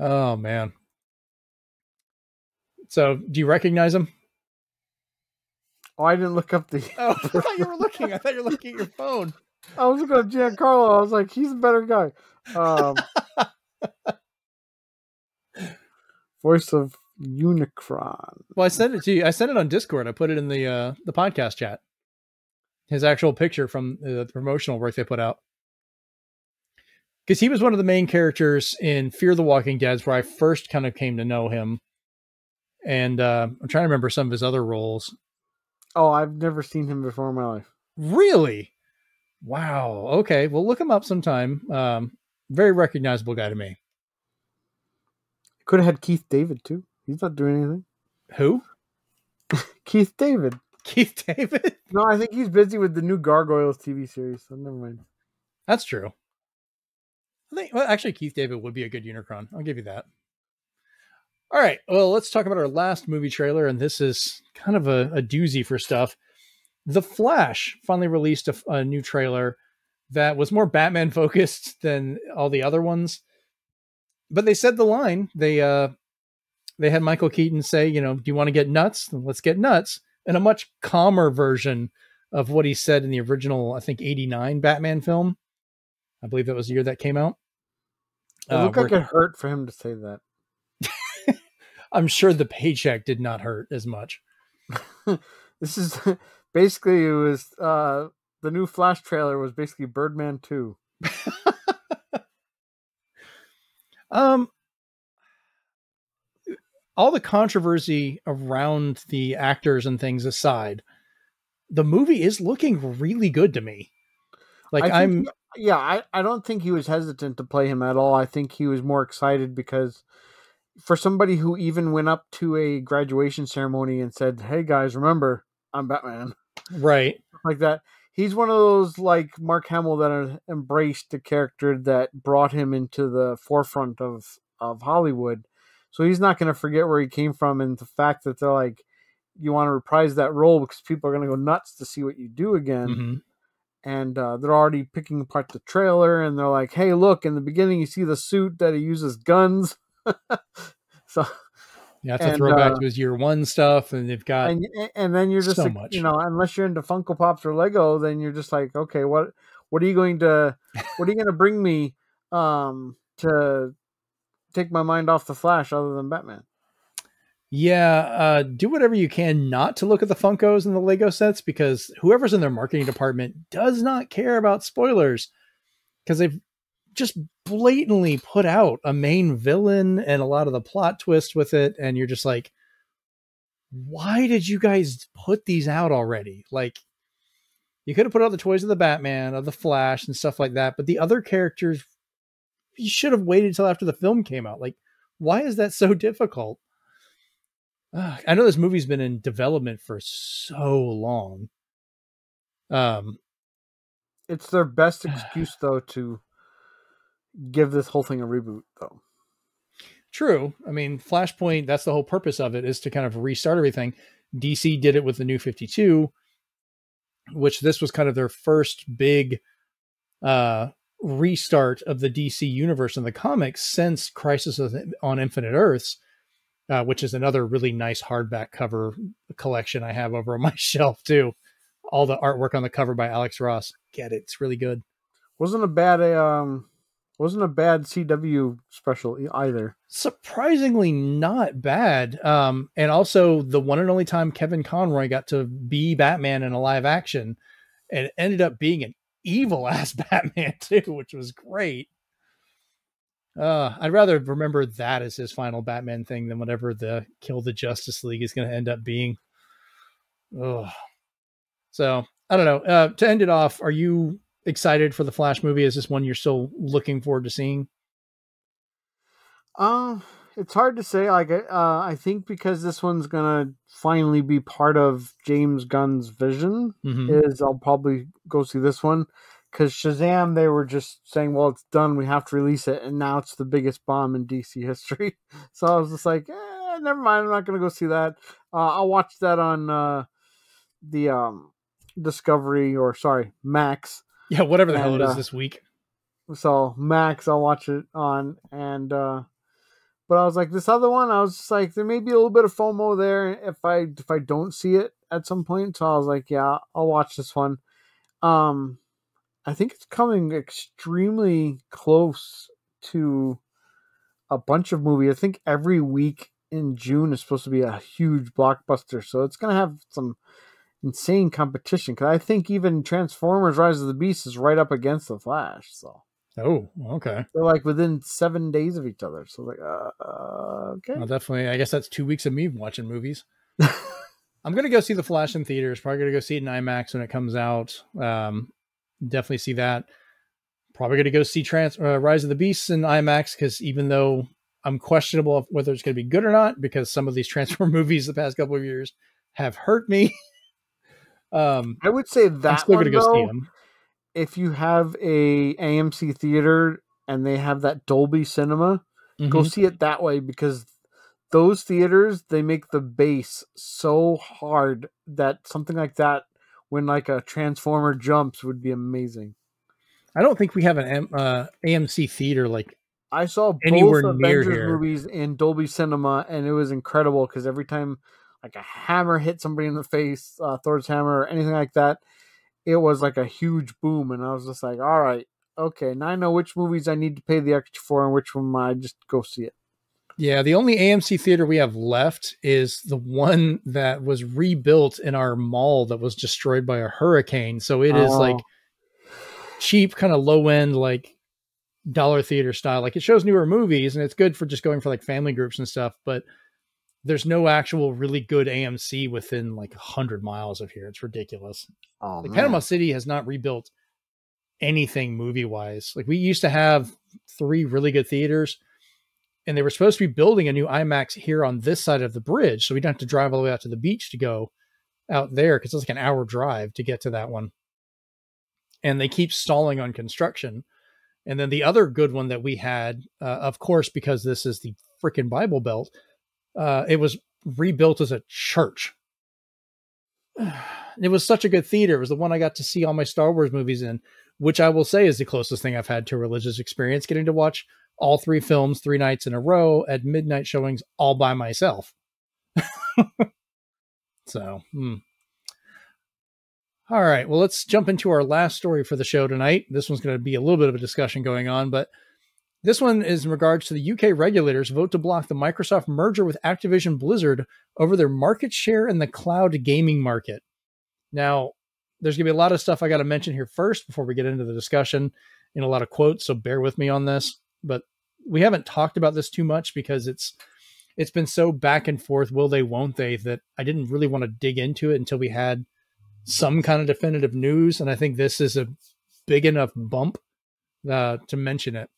oh man. So, do you recognize him? Oh, I didn't look up the. Oh, I thought you were looking. I thought you were looking at your phone. I was looking at Giancarlo. I was like, he's a better guy. Um, voice of Unicron. Well, I sent it to you. I sent it on Discord. I put it in the uh the podcast chat. His actual picture from uh, the promotional work they put out. Because he was one of the main characters in Fear the Walking Dead, where I first kind of came to know him. And uh, I'm trying to remember some of his other roles. Oh, I've never seen him before in my life. Really? Wow. Okay. Well, look him up sometime. Um, very recognizable guy to me. Could have had Keith David too. He's not doing anything. Who? Keith David. Keith David? No, I think he's busy with the new Gargoyles TV series. So never mind. That's true. I think well, actually Keith David would be a good Unicron. I'll give you that. All right. Well, let's talk about our last movie trailer, and this is kind of a, a doozy for stuff. The Flash finally released a, a new trailer that was more Batman focused than all the other ones. But they said the line. They uh they had Michael Keaton say, you know, do you want to get nuts? Then let's get nuts. In a much calmer version of what he said in the original, I think, 89 Batman film. I believe that was the year that came out. It Uh, looked like it hurt for him to say that. I'm sure the paycheck did not hurt as much. This is basically it was uh the new Flash trailer was basically Birdman 2. Um, all the controversy around the actors and things aside, the movie is looking really good to me. Like I I'm, yeah, I, I don't think he was hesitant to play him at all. I think he was more excited because for somebody who even went up to a graduation ceremony and said, "Hey guys, remember I'm Batman," right. like that. He's one of those like Mark Hamill that embraced the character that brought him into the forefront of of Hollywood. So he's not going to forget where he came from, and the fact that they're like, you want to reprise that role because people are going to go nuts to see what you do again Mhm. and uh, they're already picking apart the trailer and they're like hey look in the beginning you see the suit that he uses guns so Yeah, it's a throwback uh, to his year one stuff, and they've got and and then you're just so like, much. you know unless you're into funko pops or lego then you're just like okay what what are you going to what are you going to bring me um to take my mind off the flash other than batman Yeah, uh, do whatever you can not to look at the Funkos and the Lego sets because whoever's in their marketing department does not care about spoilers because they've just blatantly put out a main villain and a lot of the plot twist with it. And you're just like, why did you guys put these out already? Like, you could have put out the toys of the Batman, of the Flash, and stuff like that, but the other characters, you should have waited until after the film came out. Like, why is that so difficult? uh, I know this movie's been in development for so long. Um, it's their best excuse though to give this whole thing a reboot though. True. I mean, Flashpoint, that's the whole purpose of it is to kind of restart everything. DC did it with the new 52, which this was kind of their first big uh restart of the DC universe in the comics since Crisis on Infinite Earths, uh, which is another really nice hardback cover collection I have over on my shelf too. All the artwork on the cover by Alex Ross. Get it? It's really good. Wasn't a bad um wasn't a bad CW special either. Surprisingly not bad. Um and also the one and only time Kevin Conroy got to be Batman in a live action and ended up being an evil ass Batman too, which was great. Uh, I'd rather remember that as his final Batman thing than whatever the Kill the Justice League is going to end up being. Ugh. So I don't know. Uh, to end it off, are you excited for the Flash movie? Is this one you're still looking forward to seeing? Uh, it's hard to say. Like, uh, I think because this one's gonna finally be part of James Gunn's vision, mm-hmm. is I'll probably go see this one. Because Shazam, they were just saying, "Well, it's done. We have to release it," and now it's the biggest bomb in DC history. So I was just like, eh, "Never mind. I'm not gonna go see that. Uh, I'll watch that on uh, the um, Discovery or sorry Max. Yeah, whatever the and, hell it is uh, this week. So Max, I'll watch it on and. uh but I was like, this other one, I was just like, there may be a little bit of FOMO there if I if I don't see it at some point. So I was like, yeah, I'll watch this one. Um, I think it's coming extremely close to a bunch of movies. I think every week in June is supposed to be a huge blockbuster, so it's gonna have some insane competition. Because I think even Transformers: Rise of the Beast is right up against the Flash. So Oh, okay. They're like within seven days of each other. So like, uh, uh, okay. Well, definitely. I guess that's two weeks of me watching movies. I'm gonna go see the Flash in theaters. Probably gonna go see it in IMAX when it comes out. Um, definitely see that. Probably gonna go see Trans uh, Rise of the Beasts in IMAX because even though I'm questionable of whether it's gonna be good or not, because some of these Transform movies the past couple of years have hurt me. um, I would say that I'm still one, gonna go though, see them if you have a AMC theater and they have that Dolby Cinema, mm-hmm. go see it that way because those theaters they make the bass so hard that something like that when like a transformer jumps would be amazing. I don't think we have an uh, AMC theater like I saw anywhere both near Avengers here. movies in Dolby Cinema and it was incredible because every time like a hammer hit somebody in the face, uh, Thor's hammer or anything like that, it was like a huge boom, and I was just like, all right, okay, now I know which movies I need to pay the extra for and which one I just go see it. Yeah, the only AMC theater we have left is the one that was rebuilt in our mall that was destroyed by a hurricane. So it is oh. like cheap, kind of low end, like dollar theater style. Like it shows newer movies and it's good for just going for like family groups and stuff. But there's no actual really good AMC within like 100 miles of here. It's ridiculous. Oh, like Panama City has not rebuilt anything movie wise. Like we used to have three really good theaters, and they were supposed to be building a new IMAX here on this side of the bridge, so we don't have to drive all the way out to the beach to go out there because it's like an hour drive to get to that one. And they keep stalling on construction. And then the other good one that we had, uh, of course, because this is the freaking Bible Belt uh, it was rebuilt as a church. It was such a good theater. It was the one I got to see all my Star Wars movies in, which I will say is the closest thing I've had to a religious experience, getting to watch all three films three nights in a row at midnight showings all by myself. so, hmm. all right. Well, let's jump into our last story for the show tonight. This one's going to be a little bit of a discussion going on, but this one is in regards to the UK regulators vote to block the Microsoft merger with Activision Blizzard over their market share in the cloud gaming market. Now, there's going to be a lot of stuff I got to mention here first before we get into the discussion in a lot of quotes, so bear with me on this. But we haven't talked about this too much because it's it's been so back and forth, will they, won't they, that I didn't really want to dig into it until we had some kind of definitive news. And I think this is a big enough bump uh, to mention it.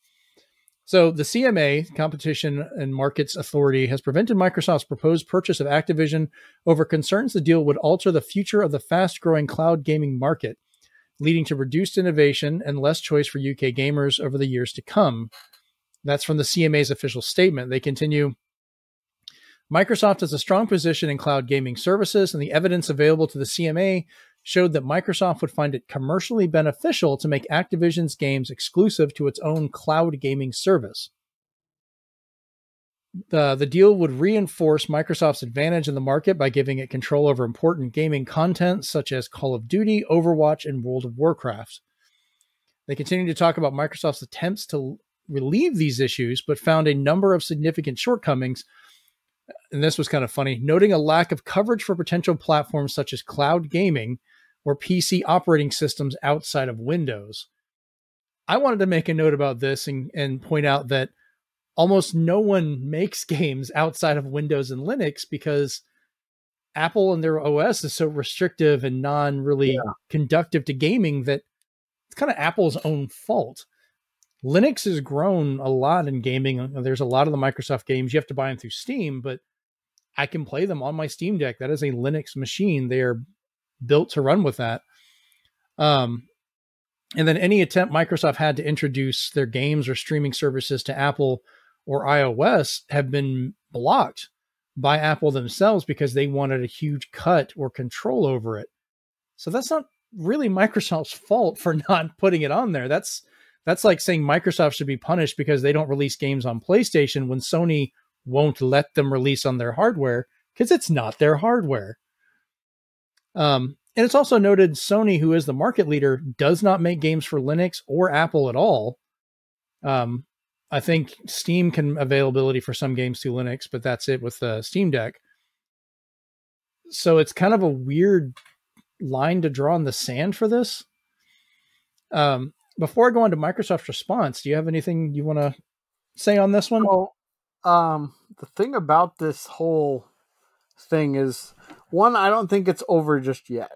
So the CMA, Competition and Markets Authority, has prevented Microsoft's proposed purchase of Activision over concerns the deal would alter the future of the fast-growing cloud gaming market, leading to reduced innovation and less choice for UK gamers over the years to come. That's from the CMA's official statement. They continue Microsoft has a strong position in cloud gaming services, and the evidence available to the CMA showed that Microsoft would find it commercially beneficial to make Activision's games exclusive to its own cloud gaming service. The, the deal would reinforce Microsoft's advantage in the market by giving it control over important gaming content such as Call of Duty, Overwatch, and World of Warcraft. They continue to talk about Microsoft's attempts to relieve these issues, but found a number of significant shortcomings and this was kind of funny, noting a lack of coverage for potential platforms such as cloud gaming or PC operating systems outside of Windows. I wanted to make a note about this and, and point out that almost no one makes games outside of Windows and Linux because Apple and their OS is so restrictive and non really yeah. conductive to gaming that it's kind of Apple's own fault. Linux has grown a lot in gaming. Uh, there's a lot of the Microsoft games you have to buy them through Steam, but I can play them on my Steam Deck. That is a Linux machine. They are built to run with that. Um, and then any attempt Microsoft had to introduce their games or streaming services to Apple or iOS have been blocked by Apple themselves because they wanted a huge cut or control over it. So that's not really Microsoft's fault for not putting it on there. That's that's like saying Microsoft should be punished because they don't release games on PlayStation when Sony won't let them release on their hardware because it's not their hardware. Um, and it's also noted Sony, who is the market leader, does not make games for Linux or Apple at all. Um, I think Steam can availability for some games to Linux, but that's it with the Steam Deck. So it's kind of a weird line to draw in the sand for this. Um, before I go on to Microsoft's response, do you have anything you want to say on this one? Well, um, the thing about this whole thing is, one, I don't think it's over just yet.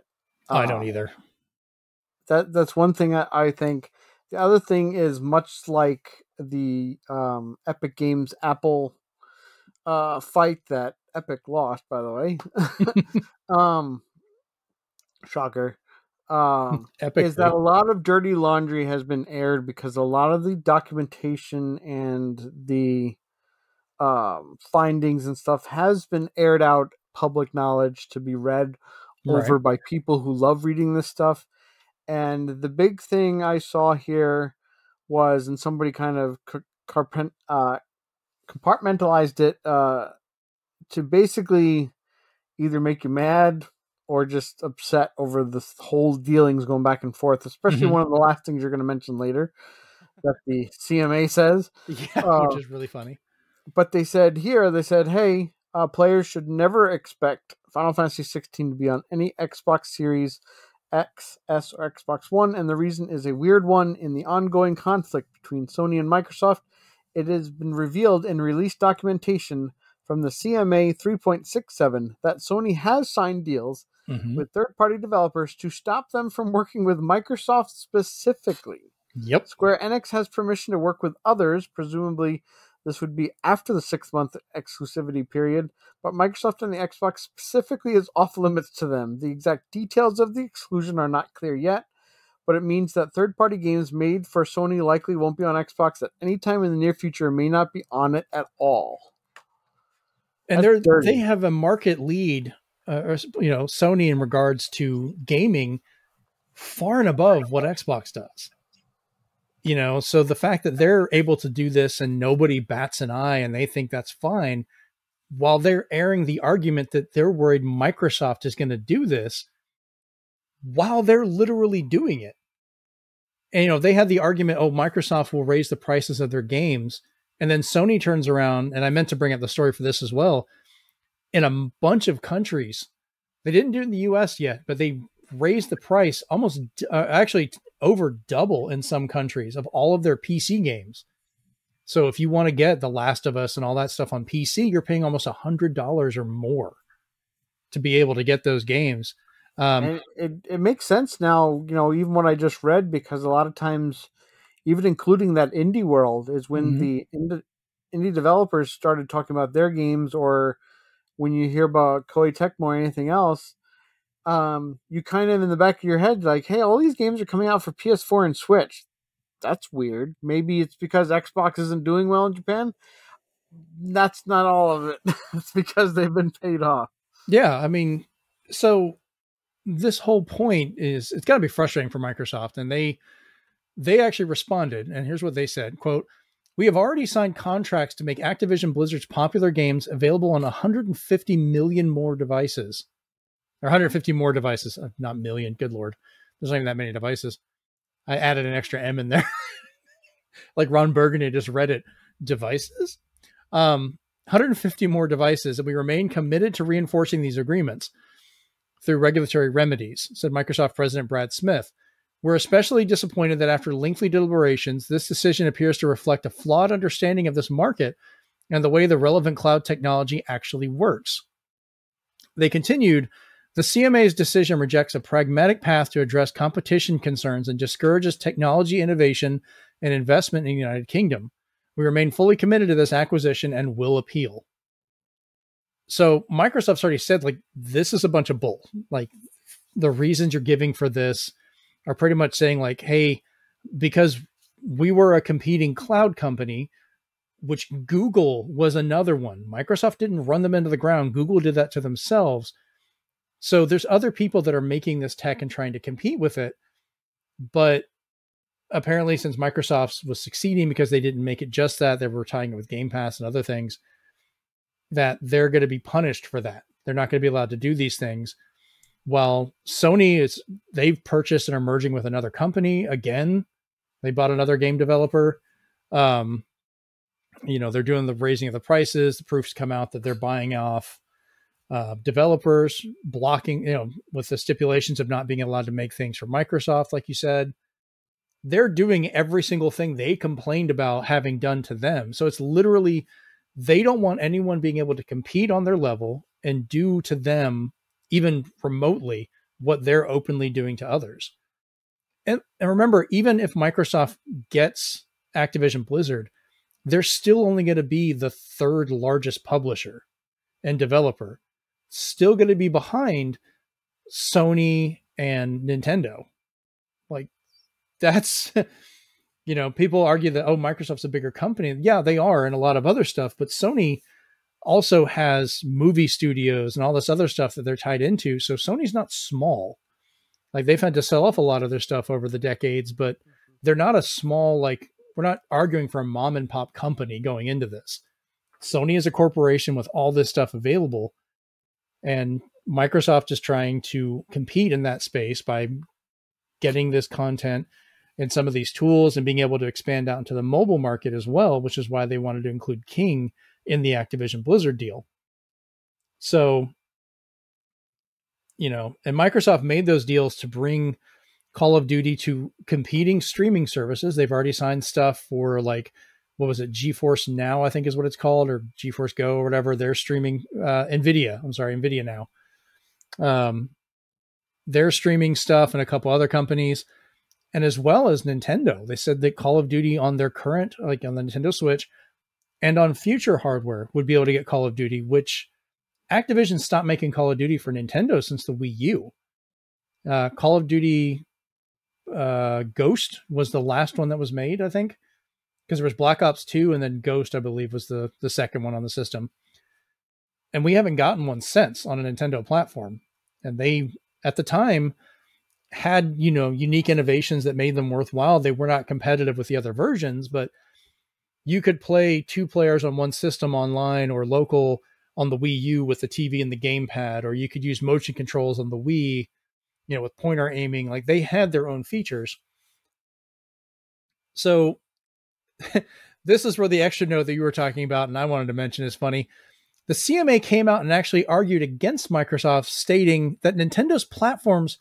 Oh, I don't um, either. That that's one thing I, I think. The other thing is much like the um, Epic Games Apple uh, fight that Epic lost, by the way. um, shocker um, Epic is that a lot of dirty laundry has been aired because a lot of the documentation and the um, findings and stuff has been aired out public knowledge to be read over by people who love reading this stuff. And the big thing I saw here was, and somebody kind of carpent, uh, compartmentalized it uh, to basically either make you mad or just upset over the whole dealings going back and forth, especially mm-hmm. one of the last things you're going to mention later that the CMA says. Yeah, uh, which is really funny. But they said here, they said, hey, uh, players should never expect Final Fantasy 16 to be on any Xbox Series X, S, or Xbox One, and the reason is a weird one in the ongoing conflict between Sony and Microsoft. It has been revealed in release documentation from the CMA 3.67 that Sony has signed deals mm-hmm. with third party developers to stop them from working with Microsoft specifically. Yep. Square Enix has permission to work with others, presumably this would be after the six month exclusivity period, but Microsoft and the Xbox specifically is off limits to them. The exact details of the exclusion are not clear yet, but it means that third party games made for Sony likely won't be on Xbox at any time in the near future, may not be on it at all. And they they have a market lead uh, or you know Sony in regards to gaming far and above what Xbox does. You know, so the fact that they're able to do this and nobody bats an eye and they think that's fine, while they're airing the argument that they're worried Microsoft is going to do this, while they're literally doing it. And you know, they had the argument, oh, Microsoft will raise the prices of their games. And then Sony turns around, and I meant to bring up the story for this as well in a bunch of countries. They didn't do it in the US yet, but they raised the price almost uh, actually over double in some countries of all of their PC games. So if you want to get The Last of Us and all that stuff on PC, you're paying almost a hundred dollars or more to be able to get those games. Um, it, it, it makes sense now, you know, even what I just read, because a lot of times even including that indie world, is when Mhm. the indie, indie developers started talking about their games, or when you hear about Koei Tecmo or anything else, um, you kind of in the back of your head like, hey, all these games are coming out for PS4 and Switch. That's weird. Maybe it's because Xbox isn't doing well in Japan. That's not all of it. it's because they've been paid off. Yeah, I mean, so this whole point is it's got to be frustrating for Microsoft, and they they actually responded, and here's what they said: "quote We have already signed contracts to make Activision Blizzard's popular games available on 150 million more devices, or 150 more devices, uh, not million. Good lord, there's not even that many devices. I added an extra M in there, like Ron Burgundy just read it. Devices." Um, 150 more devices, and we remain committed to reinforcing these agreements through regulatory remedies, said Microsoft President Brad Smith. We're especially disappointed that after lengthy deliberations, this decision appears to reflect a flawed understanding of this market and the way the relevant cloud technology actually works. They continued the CMA's decision rejects a pragmatic path to address competition concerns and discourages technology innovation and investment in the United Kingdom. We remain fully committed to this acquisition and will appeal. So Microsoft's already said like this is a bunch of bull. Like the reasons you're giving for this are pretty much saying like, hey, because we were a competing cloud company, which Google was another one. Microsoft didn't run them into the ground. Google did that to themselves. So there's other people that are making this tech and trying to compete with it. But apparently, since Microsoft was succeeding because they didn't make it just that, they were tying it with Game Pass and other things, that they're going to be punished for that. They're not going to be allowed to do these things. While Sony is, they've purchased and are merging with another company again. They bought another game developer. Um, you know, they're doing the raising of the prices. The proofs come out that they're buying off uh, developers, blocking, you know, with the stipulations of not being allowed to make things for Microsoft, like you said. They're doing every single thing they complained about having done to them. So it's literally they don't want anyone being able to compete on their level and do to them even remotely what they're openly doing to others. And, and remember, even if Microsoft gets Activision Blizzard, they're still only going to be the third largest publisher and developer, still going to be behind Sony and Nintendo. Like, that's you know, people argue that, oh, Microsoft's a bigger company. Yeah, they are, and a lot of other stuff, but Sony also has movie studios and all this other stuff that they're tied into. So Sony's not small. Like they've had to sell off a lot of their stuff over the decades, but they're not a small, like, we're not arguing for a mom and pop company going into this. Sony is a corporation with all this stuff available. And Microsoft is trying to compete in that space by getting this content and some of these tools and being able to expand out into the mobile market as well, which is why they wanted to include King in the Activision Blizzard deal. So, you know, and Microsoft made those deals to bring Call of Duty to competing streaming services. They've already signed stuff for like what was it, GeForce Now, I think is what it's called, or GeForce Go or whatever. They're streaming uh, Nvidia. I'm sorry, Nvidia now. Um, they're streaming stuff and a couple other companies and as well as Nintendo. They said that Call of Duty on their current, like on the Nintendo Switch, and on future hardware would be able to get Call of Duty, which Activision stopped making Call of Duty for Nintendo since the Wii U. Uh, Call of Duty uh, Ghost was the last one that was made, I think, because there was Black Ops 2 and then Ghost, I believe, was the, the second one on the system. And we haven't gotten one since on a Nintendo platform. And they, at the time, had you know unique innovations that made them worthwhile they were not competitive with the other versions but you could play two players on one system online or local on the Wii U with the TV and the gamepad or you could use motion controls on the Wii you know with pointer aiming like they had their own features so this is where the extra note that you were talking about and I wanted to mention is funny the CMA came out and actually argued against Microsoft stating that Nintendo's platforms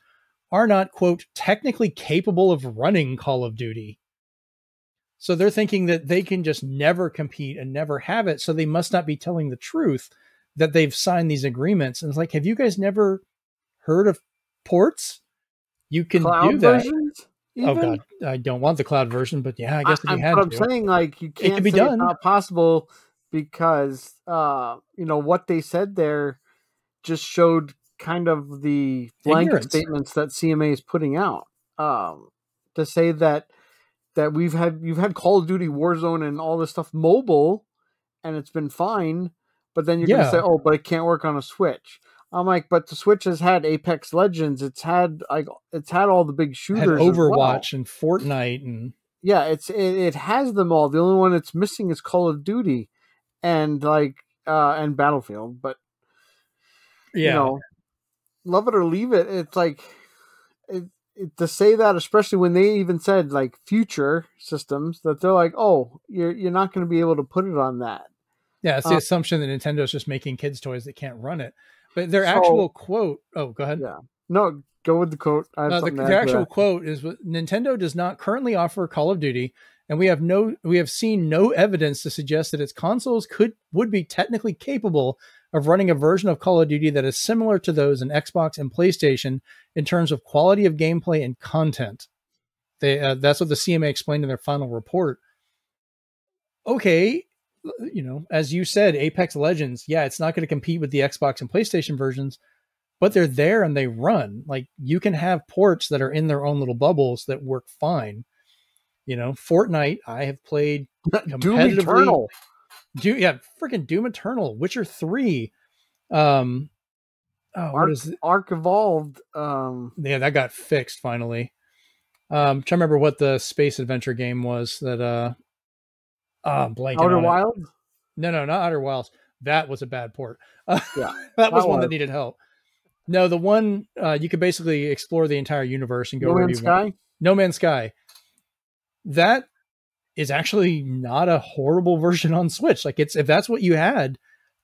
are not, quote, technically capable of running Call of Duty. So they're thinking that they can just never compete and never have it. So they must not be telling the truth that they've signed these agreements. And it's like, have you guys never heard of ports? You can Cloud do that. versions? Even? Oh god, I don't want the cloud version, but yeah, I guess if I, you had I'm to. saying like you can't could be say done. it's not possible because uh you know what they said there just showed kind of the blanket Ignorance. statements that CMA is putting out. Um to say that that we've had you've had Call of Duty Warzone and all this stuff mobile and it's been fine, but then you're Yeah. gonna say, Oh, but it can't work on a Switch. I'm like, but the Switch has had Apex Legends, it's had like it's had all the big shooters. as well Overwatch and Fortnite and yeah, it's it, it has them all. The only one it's missing is Call of Duty, and like uh and Battlefield. But yeah, you know, love it or leave it. It's like it, it, to say that, especially when they even said like future systems, that they're like, oh, you're you're not going to be able to put it on that. yeah. It's the uh, assumption that Nintendo's just making kids toys that can't run it. But their So- actual quote. Oh, go ahead. Yeah. No, go with the quote. The, something to the add to actual that. quote is Nintendo does not currently offer Call of Duty, and we have no we have seen no evidence to suggest that its consoles could would be technically capable of running a version of Call of Duty that is similar to those in Xbox and PlayStation in terms of quality of gameplay and content. They uh, that's what the CMA explained in their final report. Okay, you know, as you said, Apex Legends, yeah, it's not going to compete with the Xbox and PlayStation versions, but they're there and they run. Like you can have ports that are in their own little bubbles that work fine. You know, Fortnite, I have played Doom Eternal. Doom, yeah, freaking Doom Eternal, Witcher 3. Um oh, Ark, is it? Ark Evolved. Um, Yeah, that got fixed finally. Um trying to remember what the space adventure game was that uh ah, I'm blanking Outer on it. Wilds. No, no, not Outer Wilds. That was a bad port. Uh, Yeah, that was one that needed help. No, the one uh, you could basically explore the entire universe and go No wherever Man's you want. Sky. No Man's Sky. That is actually not a horrible version on Switch. Like it's if that's what you had,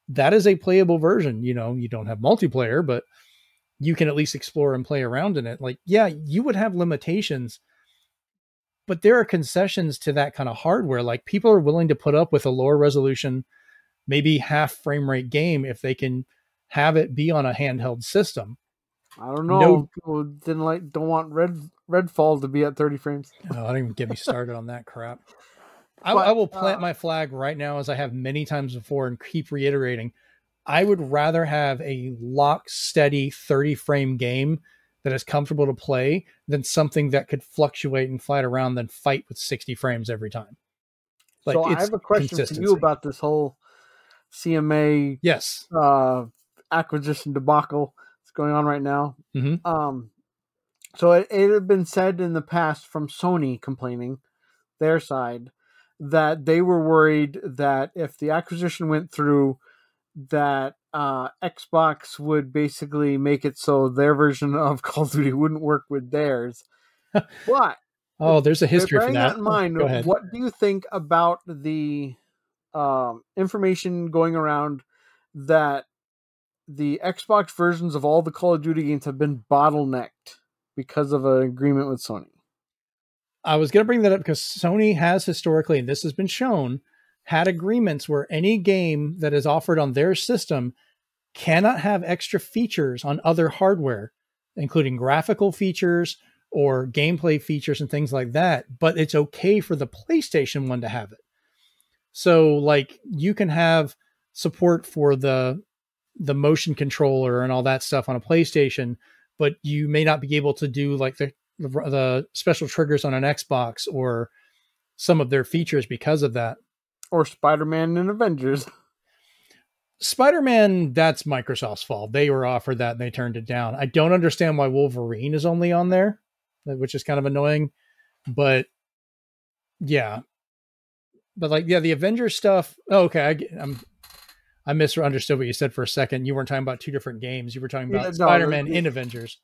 that is a playable version. You know, you don't have multiplayer, but you can at least explore and play around in it. Like, yeah, you would have limitations, but there are concessions to that kind of hardware. Like people are willing to put up with a lower resolution, maybe half frame rate game if they can have it be on a handheld system. I don't know. No- People didn't like don't want Red Redfall to be at 30 frames. Oh, I don't even get me started on that crap. I, But, I will plant uh, my flag right now, as I have many times before, and keep reiterating. I would rather have a lock steady 30 frame game that is comfortable to play than something that could fluctuate and fight around than fight with 60 frames every time. so I have a question for you about this whole CMA Yes. uh, acquisition debacle that's going on right now. Mhm. Um, so it, it had been said in the past from Sony complaining their side that they were worried that if the acquisition went through, that uh, Xbox would basically make it so their version of Call of Duty wouldn't work with theirs. but Oh, there's a history for bearing that. in mind, Go ahead. what do you think about the um, information going around that the Xbox versions of all the Call of Duty games have been bottlenecked because of an agreement with Sony? I was going to bring that up because Sony has historically, and this has been shown, had agreements where any game that is offered on their system cannot have extra features on other hardware, including graphical features or gameplay features and things like that. But it's okay for the PlayStation one to have it. So, like, you can have support for the the motion controller and all that stuff on a PlayStation, but you may not be able to do like the the, special triggers on an Xbox or some of their features because of that. Or Spider Man and Avengers? Spider Man, that's Microsoft's fault. They were offered that and they turned it down. I don't understand why Wolverine is only on there, which is kind of annoying. But yeah, but like yeah, the Avengers stuff. Oh, okay, I, I'm, I misunderstood what you said for a second. You weren't talking about two different games. You were talking Yeah, about no, Spider Man in Avengers.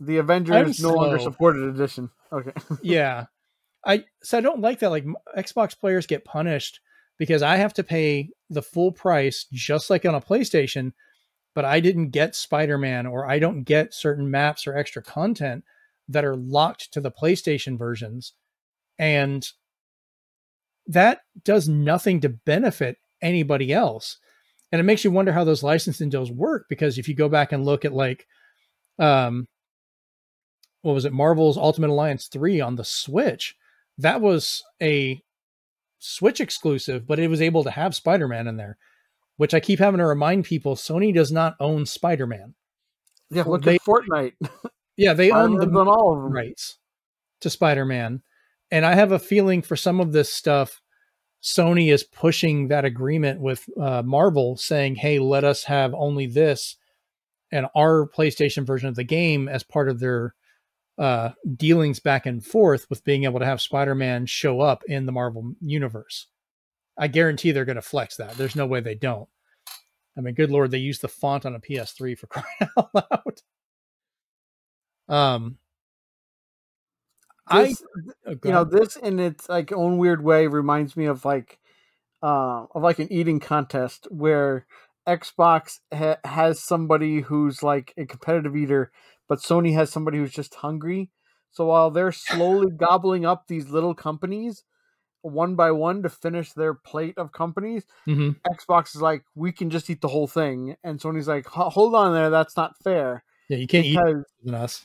The Avengers no longer supported edition. Okay. yeah i so i don't like that like xbox players get punished because i have to pay the full price just like on a playstation but i didn't get spider-man or i don't get certain maps or extra content that are locked to the playstation versions and that does nothing to benefit anybody else and it makes you wonder how those licensing deals work because if you go back and look at like um what was it, Marvel's Ultimate Alliance 3 on the Switch. That was a Switch exclusive, but it was able to have Spider Man in there, which I keep having to remind people Sony does not own Spider Man. Yeah, look they, at Fortnite. Yeah, they own the all rights to Spider Man. And I have a feeling for some of this stuff, Sony is pushing that agreement with uh, Marvel, saying, "Hey, let us have only this and our PlayStation version of the game as part of their uh, dealings back and forth with being able to have Spider-Man show up in the Marvel universe." I guarantee they're going to flex that. There's no way they don't. I mean, good lord, they use the font on a PS3 for crying out loud. Um, this, I, oh, you know, this in its like own weird way reminds me of like, uh, of like an eating contest where Xbox ha- has somebody who's like a competitive eater, but Sony has somebody who's just hungry. So while they're slowly gobbling up these little companies one by one to finish their plate of companies, mm-hmm. Xbox is like, we can just eat the whole thing, and Sony's like, hold on there, that's not fair. Yeah, you can't because, eat than us.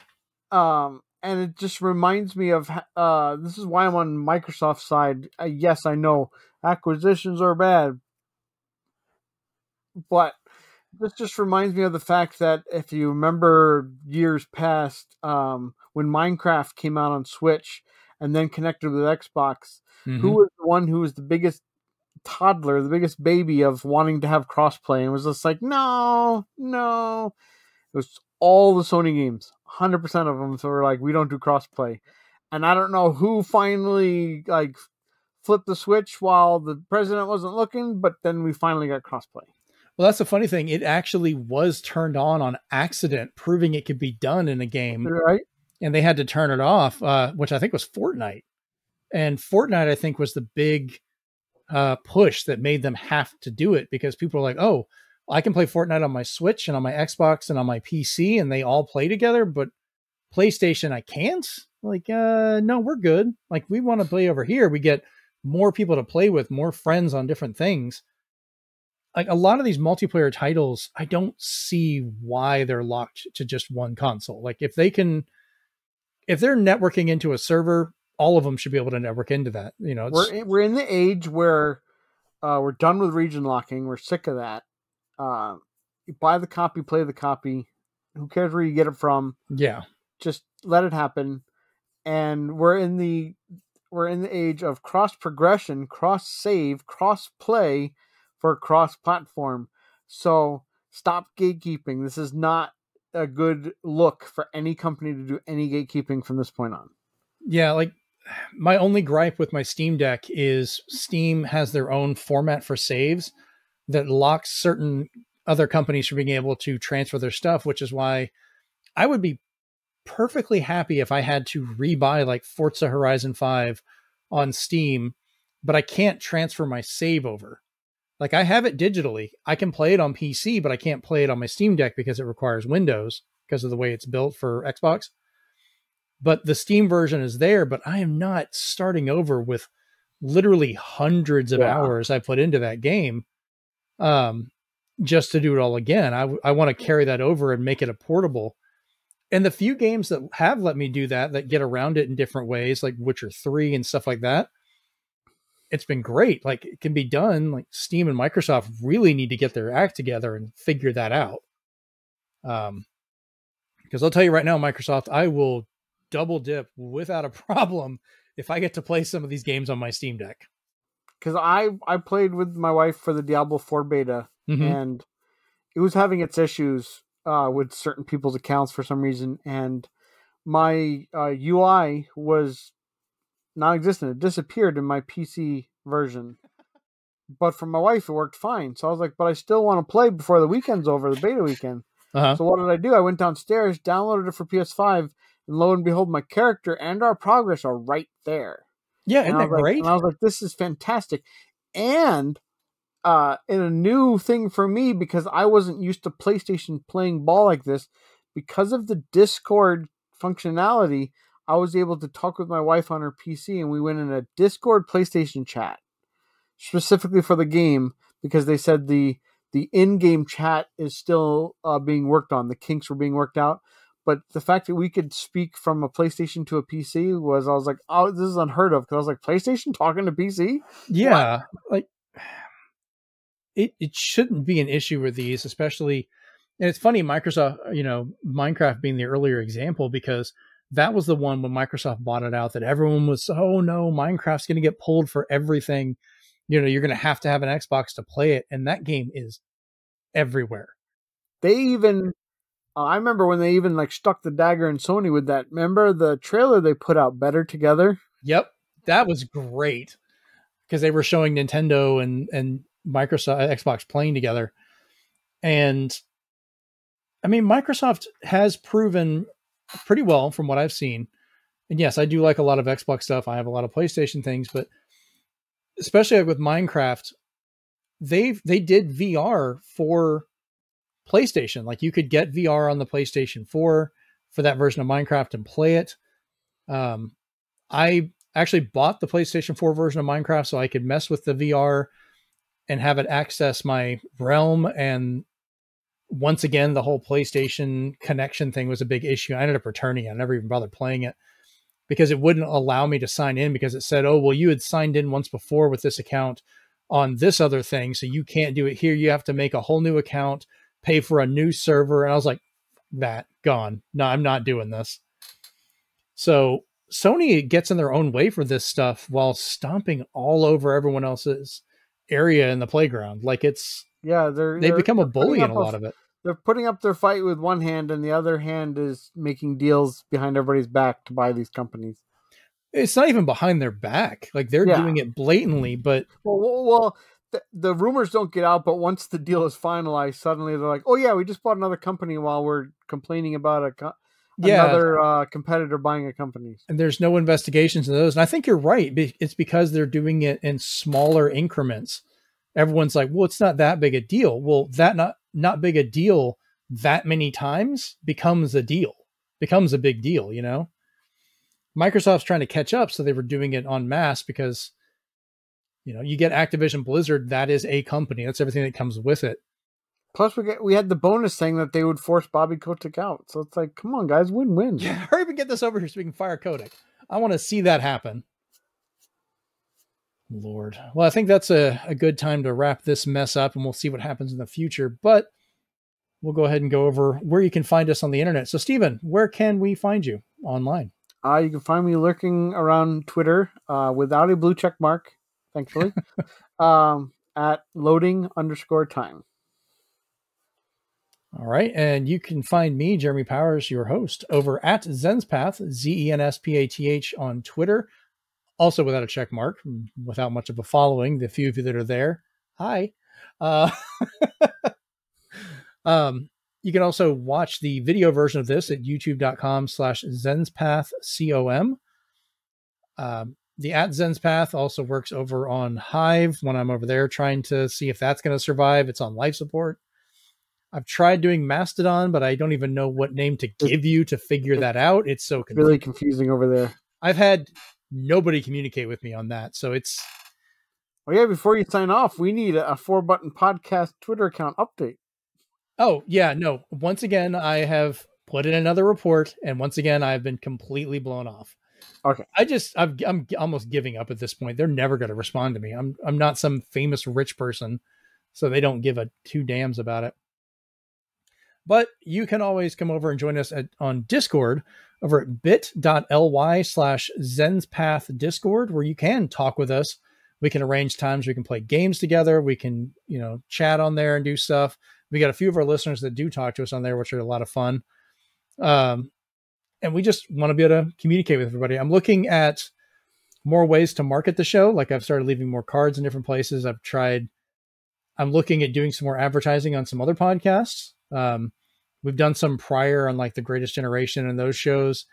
Um, and it just reminds me of uh, this is why I'm on Microsoft side. Uh, yes, I know acquisitions are bad, but this just reminds me of the fact that if you remember years past, um, when Minecraft came out on Switch and then connected with Xbox, mm-hmm. who was the one who was the biggest toddler, the biggest baby of wanting to have crossplay, and was just like, no, no. It was all the Sony games, hundred percent of them. So we're like, we don't do crossplay, and I don't know who finally like flipped the switch while the president wasn't looking, but then we finally got crossplay. Well, that's the funny thing. It actually was turned on on accident, proving it could be done in a game. Right. And they had to turn it off, uh, which I think was Fortnite. And Fortnite, I think, was the big uh, push that made them have to do it because people were like, oh, I can play Fortnite on my Switch and on my Xbox and on my PC, and they all play together. But PlayStation, I can't. Like, uh, no, we're good. Like, we want to play over here. We get more people to play with, more friends on different things. Like a lot of these multiplayer titles, I don't see why they're locked to just one console. Like, if they can, if they're networking into a server, all of them should be able to network into that. You know, we're we're in the age where uh, we're done with region locking. We're sick of that uh, you buy the copy, play the copy. Who cares where you get it from? Yeah, just let it happen. And we're in the we're in the age of cross progression, cross save, cross play for cross platform. So stop gatekeeping. This is not a good look for any company to do any gatekeeping from this point on. Yeah, like my only gripe with my Steam Deck is Steam has their own format for saves that locks certain other companies from being able to transfer their stuff, which is why I would be perfectly happy if I had to rebuy like Forza Horizon 5 on Steam, but I can't transfer my save over. Like I have it digitally. I can play it on PC, but I can't play it on my Steam Deck because it requires Windows because of the way it's built for Xbox. But the Steam version is there, but I am not starting over with literally hundreds of yeah. hours I put into that game um, just to do it all again. I, I want to carry that over and make it a portable. And the few games that have let me do that, that get around it in different ways, like Witcher 3 and stuff like that, it's been great. Like it can be done. Like Steam and Microsoft really need to get their act together and figure that out. Um, because I'll tell you right now, Microsoft, I will double dip without a problem if I get to play some of these games on my Steam Deck because I I played with my wife for the Diablo Four beta, mm-hmm. and it was having its issues uh, with certain people's accounts for some reason, and my uh, UI was non-existent. It disappeared in my PC version. But for my wife, it worked fine. So I was like, but I still want to play before the weekend's over, the beta weekend. Uh-huh. So what did I do? I went downstairs, downloaded it for PS5, and lo and behold, my character and our progress are right there. Yeah, isn't that like, great? And I was like, this is fantastic. And uh, in a new thing for me because I wasn't used to PlayStation playing ball like this, because of the Discord functionality, I was able to talk with my wife on her PC and we went in a Discord PlayStation chat specifically for the game because they said the the in-game chat is still uh, being worked on. The kinks were being worked out, but the fact that we could speak from a PlayStation to a PC was I was like, oh, this is unheard of because I was like, PlayStation talking to PC? Yeah, what? like it it shouldn't be an issue with these, especially. And it's funny, Microsoft, you know, Minecraft being the earlier example because that was the one when Microsoft bought it out that everyone was, oh no, Minecraft's going to get pulled for everything. You know, you're going to have to have an Xbox to play it, and that game is everywhere. They even uh, I remember when they even like stuck the dagger in Sony with that. Remember the trailer they put out better together? Yep. That was great because they were showing Nintendo and and Microsoft uh, Xbox playing together. And I mean Microsoft has proven pretty well from what I've seen. And yes, I do like a lot of Xbox stuff. I have a lot of PlayStation things, but especially with Minecraft, they've they did VR for PlayStation. Like you could get VR on the PlayStation 4 for that version of Minecraft and play it. Um, I actually bought the PlayStation 4 version of Minecraft so I could mess with the VR and have it access my realm. And once again, the whole PlayStation connection thing was a big issue. I ended up returning. I never even bothered playing it because it wouldn't allow me to sign in because it said, oh, well, you had signed in once before with this account on this other thing. So you can't do it here. You have to make a whole new account pay for a new server. And I was like, that gone. No, I'm not doing this. So Sony gets in their own way for this stuff while stomping all over everyone else's area in the playground. Like it's yeah, they're they become a bully in a lot of it. They're putting up their fight with one hand, and the other hand is making deals behind everybody's back to buy these companies. It's not even behind their back; like they're yeah. doing it blatantly. But well, well, well the, the rumors don't get out, but once the deal is finalized, suddenly they're like, "Oh yeah, we just bought another company while we're complaining about a co- yeah. another uh, competitor buying a company." And there's no investigations of those. And I think you're right. It's because they're doing it in smaller increments. Everyone's like, "Well, it's not that big a deal." Well, that not not big a deal that many times becomes a deal, becomes a big deal. You know, Microsoft's trying to catch up, so they were doing it en masse because you know, you get Activision Blizzard, that is a company. That's everything that comes with it. Plus, we get we had the bonus saying that they would force Bobby Kotick out. So it's like, come on, guys, win win. Yeah, hurry up and get this over here so we can fire Kotick. I want to see that happen. Lord. Well, I think that's a, a good time to wrap this mess up and we'll see what happens in the future. But we'll go ahead and go over where you can find us on the internet. So, Stephen, where can we find you online? Uh, you can find me lurking around Twitter uh, without a blue check mark thankfully, um, at loading underscore time. All right. And you can find me, Jeremy Powers, your host, over at Zenspath, Z E N S P A T H on Twitter. Also without a check mark, without much of a following. The few of you that are there, hi. Uh, um, you can also watch the video version of this at youtube.com slash zenspathcom. Um, the at Zenspath also works over on Hive when I'm over there trying to see if that's going to survive. It's on life support. I've tried doing Mastodon, but I don't even know what name to give you to figure that out. It's so confusing. really confusing over there. I've had nobody communicate with me on that, so it's. Oh yeah! Before you sign off, we need a four button podcast Twitter account update. Oh yeah, no. Once again, I have put in another report, and once again, I've been completely blown off. Okay. I just i am almost giving up at this point. They're never going to respond to me. I'm I'm not some famous rich person, so they don't give a two dams about it. But you can always come over and join us at, on Discord over at bit.ly slash Zenspath Discord, where you can talk with us. We can arrange times we can play games together. We can, you know, chat on there and do stuff. We got a few of our listeners that do talk to us on there, which are a lot of fun. Um, and we just want to be able to communicate with everybody. I'm looking at more ways to market the show. Like I've started leaving more cards in different places. I've tried. I'm looking at doing some more advertising on some other podcasts. Um, we've done some prior on like the Greatest Generation and those shows.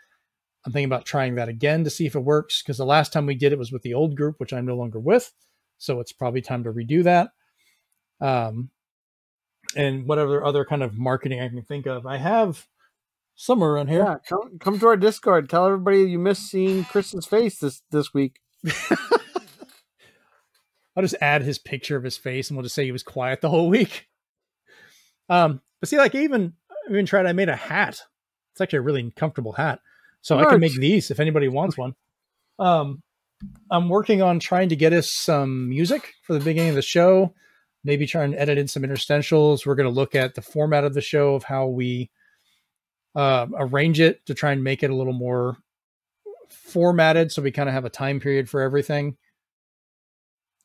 I'm thinking about trying that again to see if it works because the last time we did it was with the old group, which I'm no longer with. So it's probably time to redo that. Um, and whatever other kind of marketing I can think of. I have somewhere around here. Yeah, come come to our Discord. Tell everybody you missed seeing Chris's face this this week. I'll just add his picture of his face, and we'll just say he was quiet the whole week. Um, but see, like even even tried. I made a hat It's actually a really comfortable hat. So I can make these if anybody wants one. Um, I'm working on trying to get us some music for the beginning of the show. Maybe try and edit in some interstitials. We're going to look at the format of the show of how we uh, arrange it to try and make it a little more formatted, so we kind of have a time period for everything.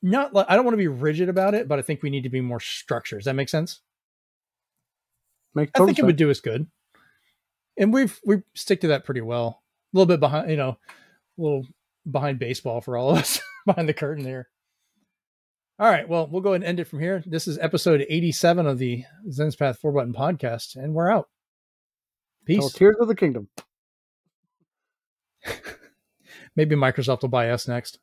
Not, like I don't want to be rigid about it, but I think we need to be more structured. Does that make sense? Make I think it would do us good. And we've we stick to that pretty well. A little bit behind, you know, a little behind baseball for all of us behind the curtain there. All right, well, we'll go ahead and end it from here. This is episode 87 of the Zenspath 4 Button podcast, and we're out. Peace. Tears of the Kingdom. Maybe Microsoft will buy us next.